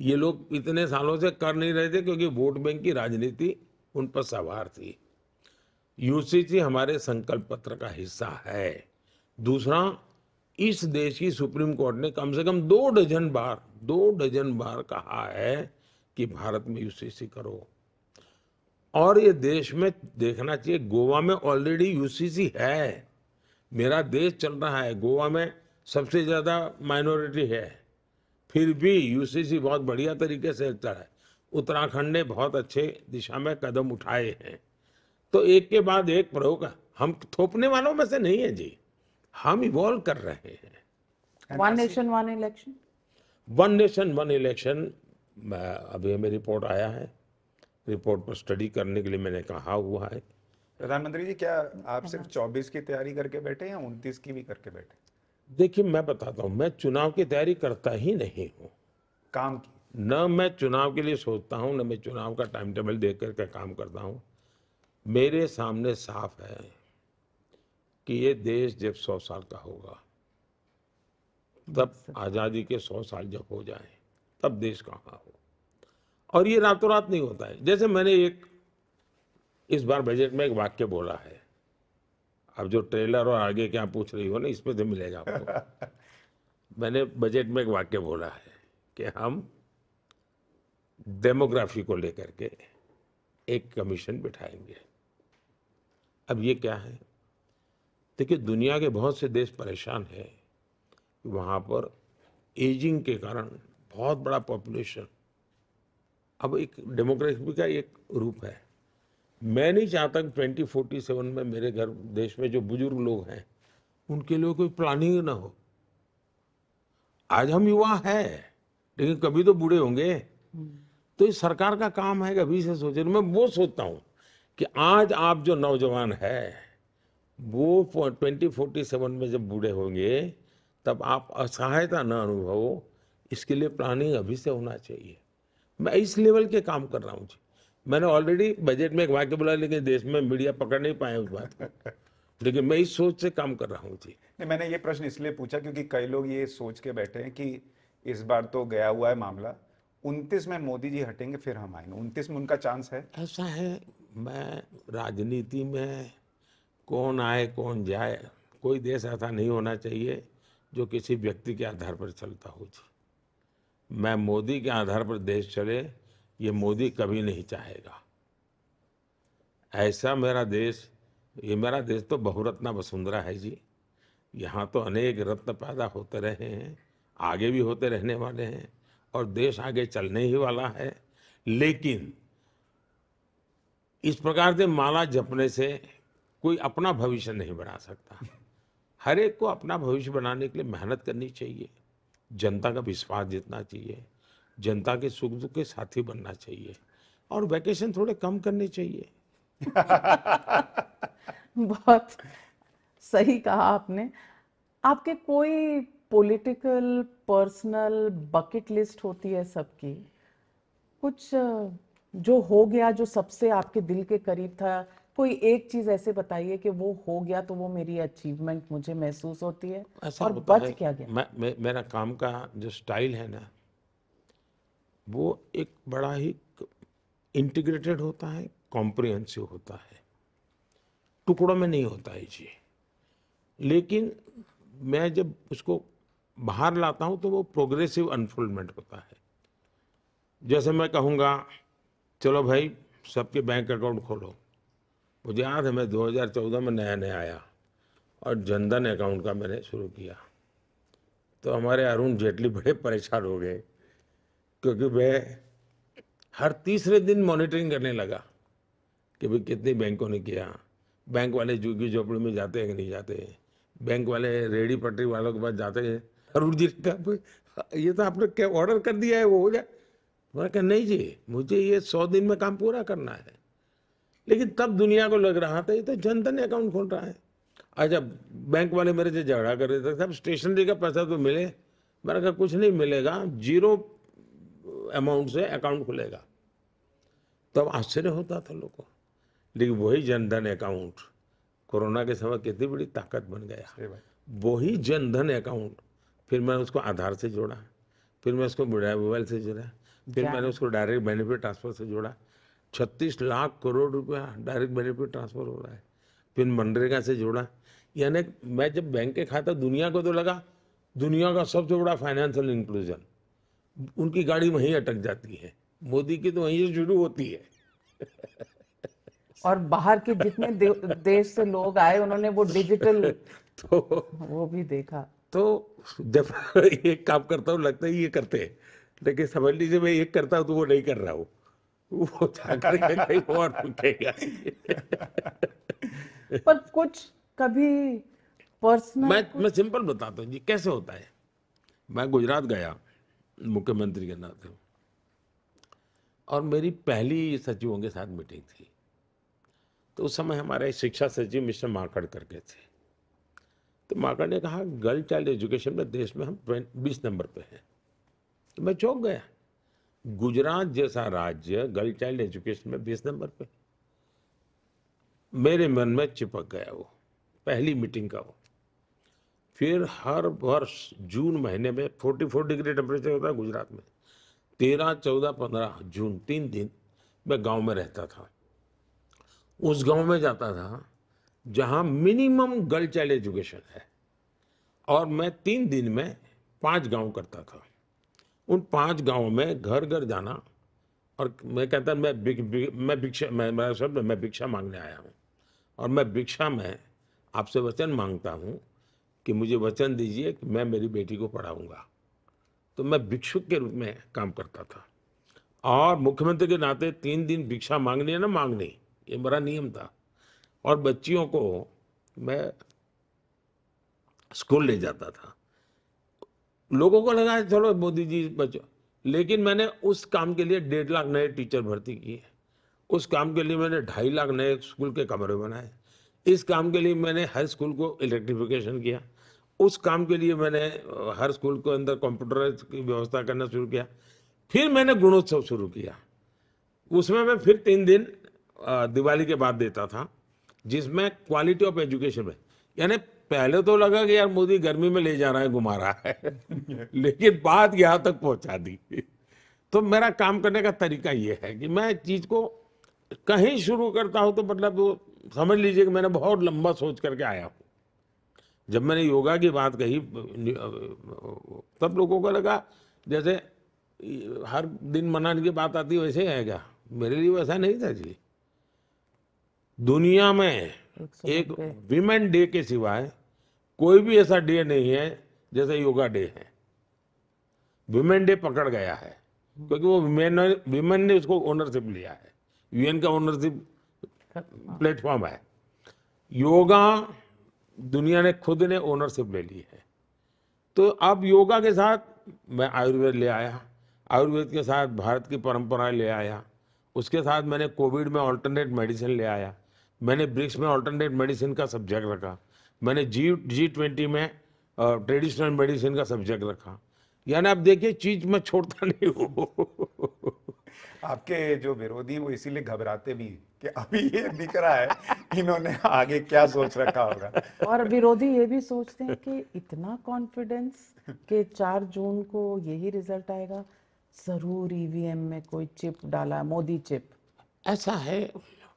ये लोग इतने सालों से कर नहीं रहे थे क्योंकि वोट बैंक की राजनीति उन पर सवार थी। यूसीसी हमारे संकल्प पत्र का हिस्सा है। दूसरा, इस देश की सुप्रीम कोर्ट ने कम से कम दो डजन बार, दो डजन बार कहा है कि भारत में यूसीसी करो। और ये देश में देखना चाहिए गोवा में ऑलरेडी यूसीसी है। मेरा देश चल रहा है गोवा में सबसे ज़्यादा माइनॉरिटी है। फिर भी यूसीसी बहुत बढ़िया तरीके से चल रहा है। उत्तराखंड ने बहुत अच्छे दिशा में कदम उठाए हैं। तो एक के बाद एक प्रयोग हम थोपने वालों में से नहीं है जी। हम इवॉल्व कर रहे हैं। One nation one election one nation one election अभी हमें रिपोर्ट आया है। रिपोर्ट पर स्टडी करने के लिए मैंने कहा हुआ है। प्रधानमंत्री जी क्या आप सिर्फ़ 24 की तैयारी करके बैठे या 29 की भी करके बैठे देखिए मैं बताता हूँ मैं चुनाव की तैयारी करता ही नहीं हूँ। काम की? न मैं चुनाव के लिए सोचता हूँ न मैं चुनाव का टाइम टेबल देख करके काम करता हूँ। मेरे सामने साफ़ है कि ये देश जब सौ साल का होगा तब आज़ादी के सौ साल जब हो जाए तब देश कहाँ हो और ये रातों रात नहीं होता है। जैसे मैंने एक इस बार बजट में एक वाक्य बोला है। अब जो ट्रेलर और आगे क्या पूछ रही हो ना इसमें से मिलेगा आपको। मैंने बजट में एक वाक्य बोला है कि हम डेमोग्राफी को लेकर के एक कमीशन बिठाएँगे। अब ये क्या है? देखिए दुनिया के बहुत से देश परेशान हैं। वहाँ पर एजिंग के कारण बहुत बड़ा पॉपुलेशन अब एक डेमोग्राफी का एक रूप है। मैं नहीं चाहता कि ट्वेंटी फोर्टी सेवन में मेरे घर, देश में जो बुज़ुर्ग लोग हैं, उनके लिए कोई प्लानिंग ना हो। आज हम युवा हैं, लेकिन कभी तो बूढ़े होंगे। तो इस सरकार का काम है कि अभी से सोचे, मैं वो सोचता हूँ कि आज आप जो नौजवान है, वो ट्वेंटी फोर्टी सेवन में जब बूढ़े होंगे, तब आप असहायता न अनुभव, इसके लिए प्लानिंग अभी से होना चाहिए। मैं इस लेवल के काम कर रहा हूँ जी। मैंने ऑलरेडी बजट में एक वाक्य बोला लेकिन देश में मीडिया पकड़ नहीं पाए उस बात को। लेकिन मैं इस सोच से काम कर रहा हूँ जी। नहीं मैंने ये प्रश्न इसलिए पूछा क्योंकि कई लोग ये सोच के बैठे हैं कि इस बार तो गया हुआ है मामला। उनतीस में मोदी जी हटेंगे फिर हम आएँगे। उनतीस में उनका चांस है। ऐसा है मैं राजनीति में कौन आए कौन जाए कोई देश ऐसा नहीं होना चाहिए जो किसी व्यक्ति के आधार पर चलता हो जी। मैं मोदी के आधार पर देश चले, ये मोदी कभी नहीं चाहेगा। ऐसा मेरा देश, ये मेरा देश तो बहुरत्ना वसुंधरा है जी। यहाँ तो अनेक रत्न पैदा होते रहे हैं, आगे भी होते रहने वाले हैं, और देश आगे चलने ही वाला है। लेकिन इस प्रकार से माला जपने से कोई अपना भविष्य नहीं बना सकता। हर एक को अपना भविष्य बनाने के लिए मेहनत करनी चाहिए। जनता का विश्वास जीतना चाहिए, जनता के सुख दुख के साथी बनना चाहिए और वैकेशन थोड़े कम करने चाहिए। बहुत सही कहा आपने। आपके कोई पॉलिटिकल पर्सनल बकेट लिस्ट होती है सबकी? कुछ, जो हो गया, जो सबसे आपके दिल के करीब था कोई एक चीज़ ऐसे बताइए कि वो हो गया तो वो मेरी अचीवमेंट मुझे महसूस होती है ऐसा और बच है क्या गया? मैं, मैं मेरा काम का जो स्टाइल है ना वो एक बड़ा ही इंटीग्रेटेड होता है कॉम्प्रिहेंसिव होता है। टुकड़ों में नहीं होता है जी लेकिन मैं जब उसको बाहर लाता हूँ तो वो प्रोग्रेसिव अनफोल्डमेंट होता है। जैसे मैं कहूँगा चलो भाई सबके बैंक अकाउंट खोलो। मुझे याद है मैं 2014 में नया नया आया और जनधन अकाउंट का मैंने शुरू किया। तो हमारे अरुण जेटली बड़े परेशान हो गए क्योंकि मैं हर तीसरे दिन मॉनिटरिंग करने लगा कि भाई कितनी बैंकों ने किया। बैंक वाले झुग्गी झोपड़ी में जाते हैं कि नहीं जाते बैंक वाले रेडी पटरी वालों के पास जाते हैं? अरुण जी "भाई, ये तो आपने क्या ऑर्डर कर दिया है वो हो जाए मैंने कहा नहीं जी मुझे ये सौ दिन में काम पूरा करना है। लेकिन तब दुनिया को लग रहा था ये तो जनधन अकाउंट खोल रहा है। अच्छा बैंक वाले मेरे से झगड़ा कर रहे थे साहब स्टेशनरी का पैसा तो मिले मैंने कहा कुछ नहीं मिलेगा ज़ीरो अमाउंट से अकाउंट खुलेगा। तब आश्चर्य होता था लोगों को। लेकिन वही जनधन अकाउंट कोरोना के समय कितनी बड़ी ताकत बन गया। वही जनधन अकाउंट फिर मैंने उसको आधार से जोड़ा फिर मैं उसको मोबाइल से जोड़ा फिर मैंने उसको डायरेक्ट बेनिफिट ट्रांसफ़र से जोड़ा। छत्तीस लाख करोड़ रुपया डायरेक्ट बेनिफिट ट्रांसफ़र हो रहा है। फिर मनरेगा से जोड़ा। यानी मैं जब बैंक के खाता दुनिया को तो लगा दुनिया का सबसे बड़ा फाइनेंशियल इंक्लूजन उनकी गाड़ी वहीं अटक जाती है। मोदी की तो वहीं से शुरू होती है। और बाहर के जितने दे, देश से लोग आए उन्होंने वो डिजिटल तो वो भी देखा। तो जब एक काम करता हूँ लगता है ये करते हैं। लेकिन समझ लीजिए मैं एक करता हूँ तो वो नहीं कर रहा हूँ। वो जाकर के कहीं और पर कुछ कभी पर्सनल मैं कुछ... मैं सिंपल बताता हूँ जी कैसे होता है? मैं गुजरात गया मुख्यमंत्री के नाते। और मेरी पहली सचिवों के साथ मीटिंग थी। तो उस समय हमारे शिक्षा सचिव मिस्टर माकड़ करके थे। तो माकड़ ने कहा गर्ल चाइल्ड एजुकेशन में देश में हम ट्वेंट बीस नंबर पे हैं। तो मैं चौंक गया। गुजरात जैसा राज्य गर्ल चाइल्ड एजुकेशन में बीस नंबर पे। मेरे मन में चिपक गया वो, पहली मीटिंग का वो। फिर हर वर्ष जून महीने में 44 डिग्री टेम्परेचर होता है गुजरात में। तेरह, चौदह, पंद्रह जून, तीन दिन मैं गाँव में रहता था। उस गाँव में जाता था जहाँ मिनिमम गर्ल चाइल्ड एजुकेशन है और मैं तीन दिन में पाँच गाँव करता था। उन पाँच गाँवों में घर घर जाना और मैं कहता मैं बिक, बिक, मैं भिक्षा मैं मेरा शब्द मैं भिक्षा मांगने आया हूँ। और मैं भिक्षा में आपसे वचन माँगता हूँ कि मुझे वचन दीजिए कि मैं मेरी बेटी को पढ़ाऊँगा। तो मैं भिक्षुक के रूप में काम करता था। और मुख्यमंत्री के नाते तीन दिन भिक्षा मांगनी है ना मांगनी ये मेरा नियम था। और बच्चियों को मैं स्कूल ले जाता था। लोगों को लगा चलो मोदी जी बचो। लेकिन मैंने उस काम के लिए डेढ़ लाख नए टीचर भर्ती किए। उस काम के लिए मैंने ढाई लाख नए स्कूल के कमरे बनाए। इस काम के लिए मैंने हर स्कूल को इलेक्ट्रिफिकेशन किया। उस काम के लिए मैंने हर स्कूल के अंदर कंप्यूटर की व्यवस्था करना शुरू किया। फिर मैंने गुणोत्सव शुरू किया। उसमें मैं फिर तीन दिन दिवाली के बाद देता था, जिसमें क्वालिटी ऑफ़ एजुकेशन में, यानी पहले तो लगा कि यार मोदी गर्मी में ले जा रहा है घुमा रहा है। लेकिन बात यहाँ तक पहुँचा दी। तो मेरा काम करने का तरीका ये है कि मैं चीज़ को कहीं शुरू करता हूँ तो मतलब वो समझ लीजिए कि मैंने बहुत लंबा सोच करके आया हूँ। जब मैंने योगा की बात कही तब लोगों को लगा जैसे हर दिन मनाने की बात आती वैसे ही आएगा मेरे लिए वैसा नहीं था जी। दुनिया में एक विमेन डे के सिवाय कोई भी ऐसा डे नहीं है जैसे योगा डे है। विमेन डे पकड़ गया है, क्योंकि वो विमेन विमेन ने उसको ओनरशिप लिया है। यूएन का ओनरशिप प्लेटफॉर्म है। योगा दुनिया ने खुद ने ओनरशिप ले ली है। तो अब योगा के साथ, मैं आयुर्वेद ले आया, आयुर्वेद के साथ भारत की परंपराएँ ले आया, उसके साथ मैंने कोविड में ऑल्टरनेट मेडिसिन ले आया, मैंने ब्रिक्स में ऑल्टरनेट मेडिसिन का सब्जेक्ट रखा। मैंने जी जी ट्वेंटी में ट्रेडिशनल मेडिसिन का सब्जेक्ट रखा। यानी आप देखिए चीज़ मैं छोड़ता नहीं हूँ। आपके जो विरोधी वो इसीलिए घबराते भी हैं कि अभी ये दिख रहा है इन्होंने आगे क्या सोच रखा होगा। और विरोधी ये भी सोचते हैं कि इतना कॉन्फिडेंस कि चार जून को यही रिज़ल्ट आएगा। ज़रूर ईवीएम में कोई चिप डाला मोदी चिप ऐसा है।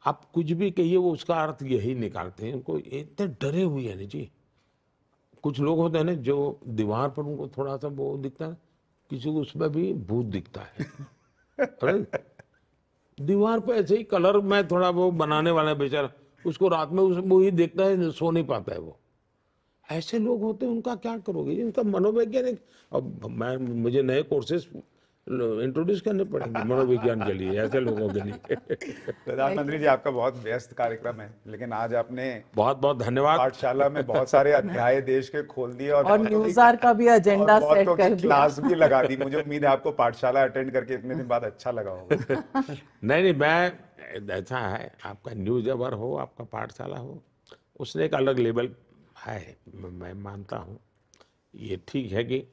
आप कुछ भी कहिए वो उसका अर्थ यही निकालते हैं। उनको इतने डरे हुए हैं ना जी। कुछ लोग होते हैं ना जो दीवार पर उनको थोड़ा सा वो दिखता है किसी को उसमें भी भूत दिखता है। अरे दीवार पर ऐसे ही कलर में थोड़ा वो बनाने वाला बेचारा उसको रात में उस वो ही देखता है सो नहीं पाता है वो। ऐसे लोग होते हैं उनका क्या करोगे? उनका मनोवैज्ञानिक अब मैं मुझे नए कोर्सेज इंट्रोड्यूस करने पड़ेंगे मनोविज्ञान के लिए ऐसे लोगों के लिए। प्रधानमंत्री जी आपका बहुत व्यस्त कार्यक्रम है लेकिन आज आपने बहुत बहुत धन्यवाद। पाठशाला में बहुत सारे अध्याय देश के खोल दिए और और न्यूज़ आर का भी एजेंडा सेट बहुतों कर क्लास भी लगा दी। मुझे उम्मीद है आपको पाठशाला अटेंड करके इतने दिन बाद अच्छा लगा होगा। नहीं नहीं मैं ऐसा है आपका न्यूज़ अवर हो आपका पाठशाला हो उसने एक अलग लेवल है मैं मानता हूँ। ये ठीक है कि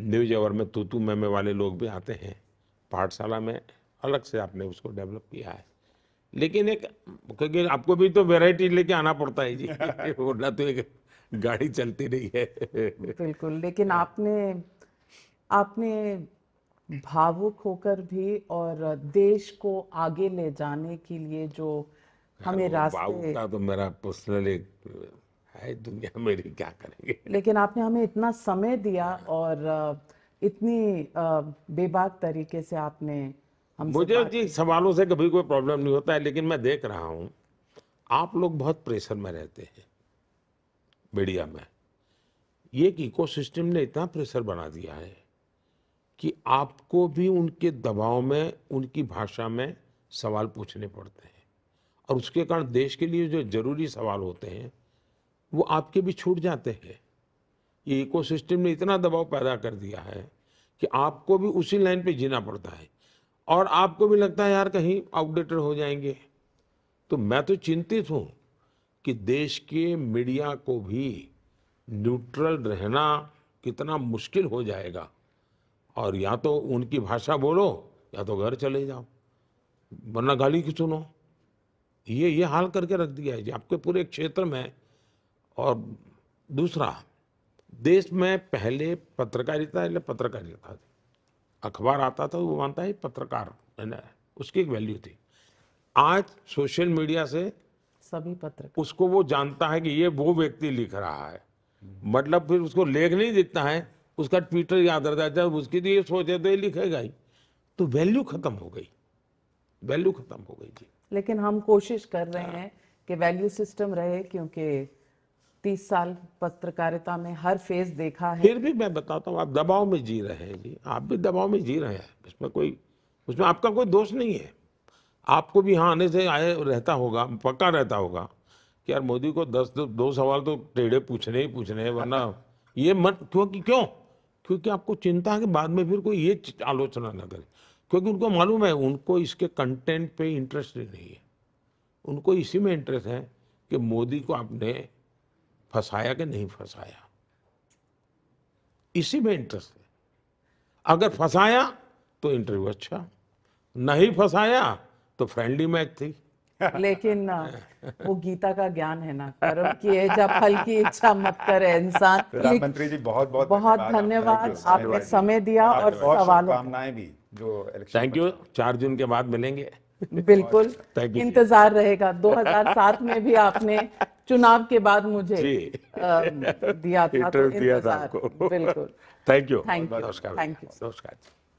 न्यूज़ अवर में तू तू मैं मैं वाले लोग भी आते हैं। पाठशाला में अलग से आपने उसको डेवलप किया है। लेकिन एक क्योंकि आपको भी तो वैरायटी लेके आना पड़ता है जी। वरना तो एक गाड़ी चलती नहीं है। बिल्कुल लेकिन आपने आपने भावुक होकर भी और देश को आगे ले जाने के लिए जो हमें रास्ते का तो मेरा पर्सनल एक है दुनिया मेरी क्या करेंगे? लेकिन आपने हमें इतना समय दिया और इतनी बेबाक तरीके से आपने हमसे मुझे जी सवालों से कभी कोई प्रॉब्लम नहीं होता है लेकिन मैं देख रहा हूँ आप लोग बहुत प्रेशर में रहते हैं मीडिया में। ये एक इकोसिस्टम ने इतना प्रेशर बना दिया है कि आपको भी उनके दबाव में उनकी भाषा में सवाल पूछने पड़ते हैं। और उसके कारण देश के लिए जो ज़रूरी सवाल होते हैं वो आपके भी छूट जाते हैं। ये इकोसिस्टम ने इतना दबाव पैदा कर दिया है कि आपको भी उसी लाइन पे जीना पड़ता है। और आपको भी लगता है, यार, कहीं आउटडेटेड हो जाएँगे। तो मैं तो चिंतित हूँ कि देश के मीडिया को भी न्यूट्रल रहना कितना मुश्किल हो जाएगा। और या तो उनकी भाषा बोलो, या तो घर चले जाओ। वरना गाली की सुनो? ये ये हाल करके रख दिया है जी। आपके पूरे क्षेत्र में और दूसरा देश में पहले पत्रकारिता એટલે पत्रकारिता थी अखबार आता था वो मानता है पत्रकार है ना उसकी एक वैल्यू थी आज सोशल मीडिया से सभी पत्र उसको वो जानता है कि ये वो व्यक्ति लिख रहा है मतलब फिर उसको लेख नहीं दिखता है उसका ट्विटर याद रहता है जब उसकी तो ये सोचे तो ये लिखेगा ही तो वैल्यू खत्म हो गई वैल्यू खत्म हो गई जी लेकिन हम कोशिश कर रहे हैं कि वैल्यू सिस्टम रहे क्योंकि तीस साल पत्रकारिता में हर फ़ेज़ देखा है। फिर भी मैं बताता हूँ आप दबाव में जी रहे हैं जी। आप भी दबाव में जी रहे हैं। इसमें कोई उसमें आपका कोई दोष नहीं है। आपको भी यहाँ आने से आए रहता होगा पक्का रहता होगा कि यार मोदी को दस दो, दो सवाल तो टेढ़े पूछने ही पूछने हैं वरना ये मत क्योंकि क्यों? क्योंकि आपको चिंता है कि बाद में फिर कोई ये आलोचना न करे। क्योंकि उनको मालूम है उनको इसके कंटेंट पे इंटरेस्ट नहीं है। उनको इसी में इंटरेस्ट है कि मोदी को आपने फंसाया कि नहीं फंसाया? इसी में इंटरेस्ट है। अगर फंसाया तो इंटरव्यू अच्छा। नहीं फंसाया तो फ्रेंडली मैच थी। लेकिन अ, वो गीता का ज्ञान है ना। कर्म किए जब फल की इच्छा मत करे इंसान प्रधानमंत्री जी बहुत बहुत बहुत धन्यवाद आपने समय दिया और सवालों शुभकामनाएँ भी जो थैंक यू चार जून के बाद मिलेंगे। बिल्कुल। इंतज़ार रहेगा। 2007 में भी आपने चुनाव के बाद मुझे जी। अ, दिया था तो दिया था आपको। बिल्कुल। थैंक यू थैंक यू नमस्कार. नमस्कार।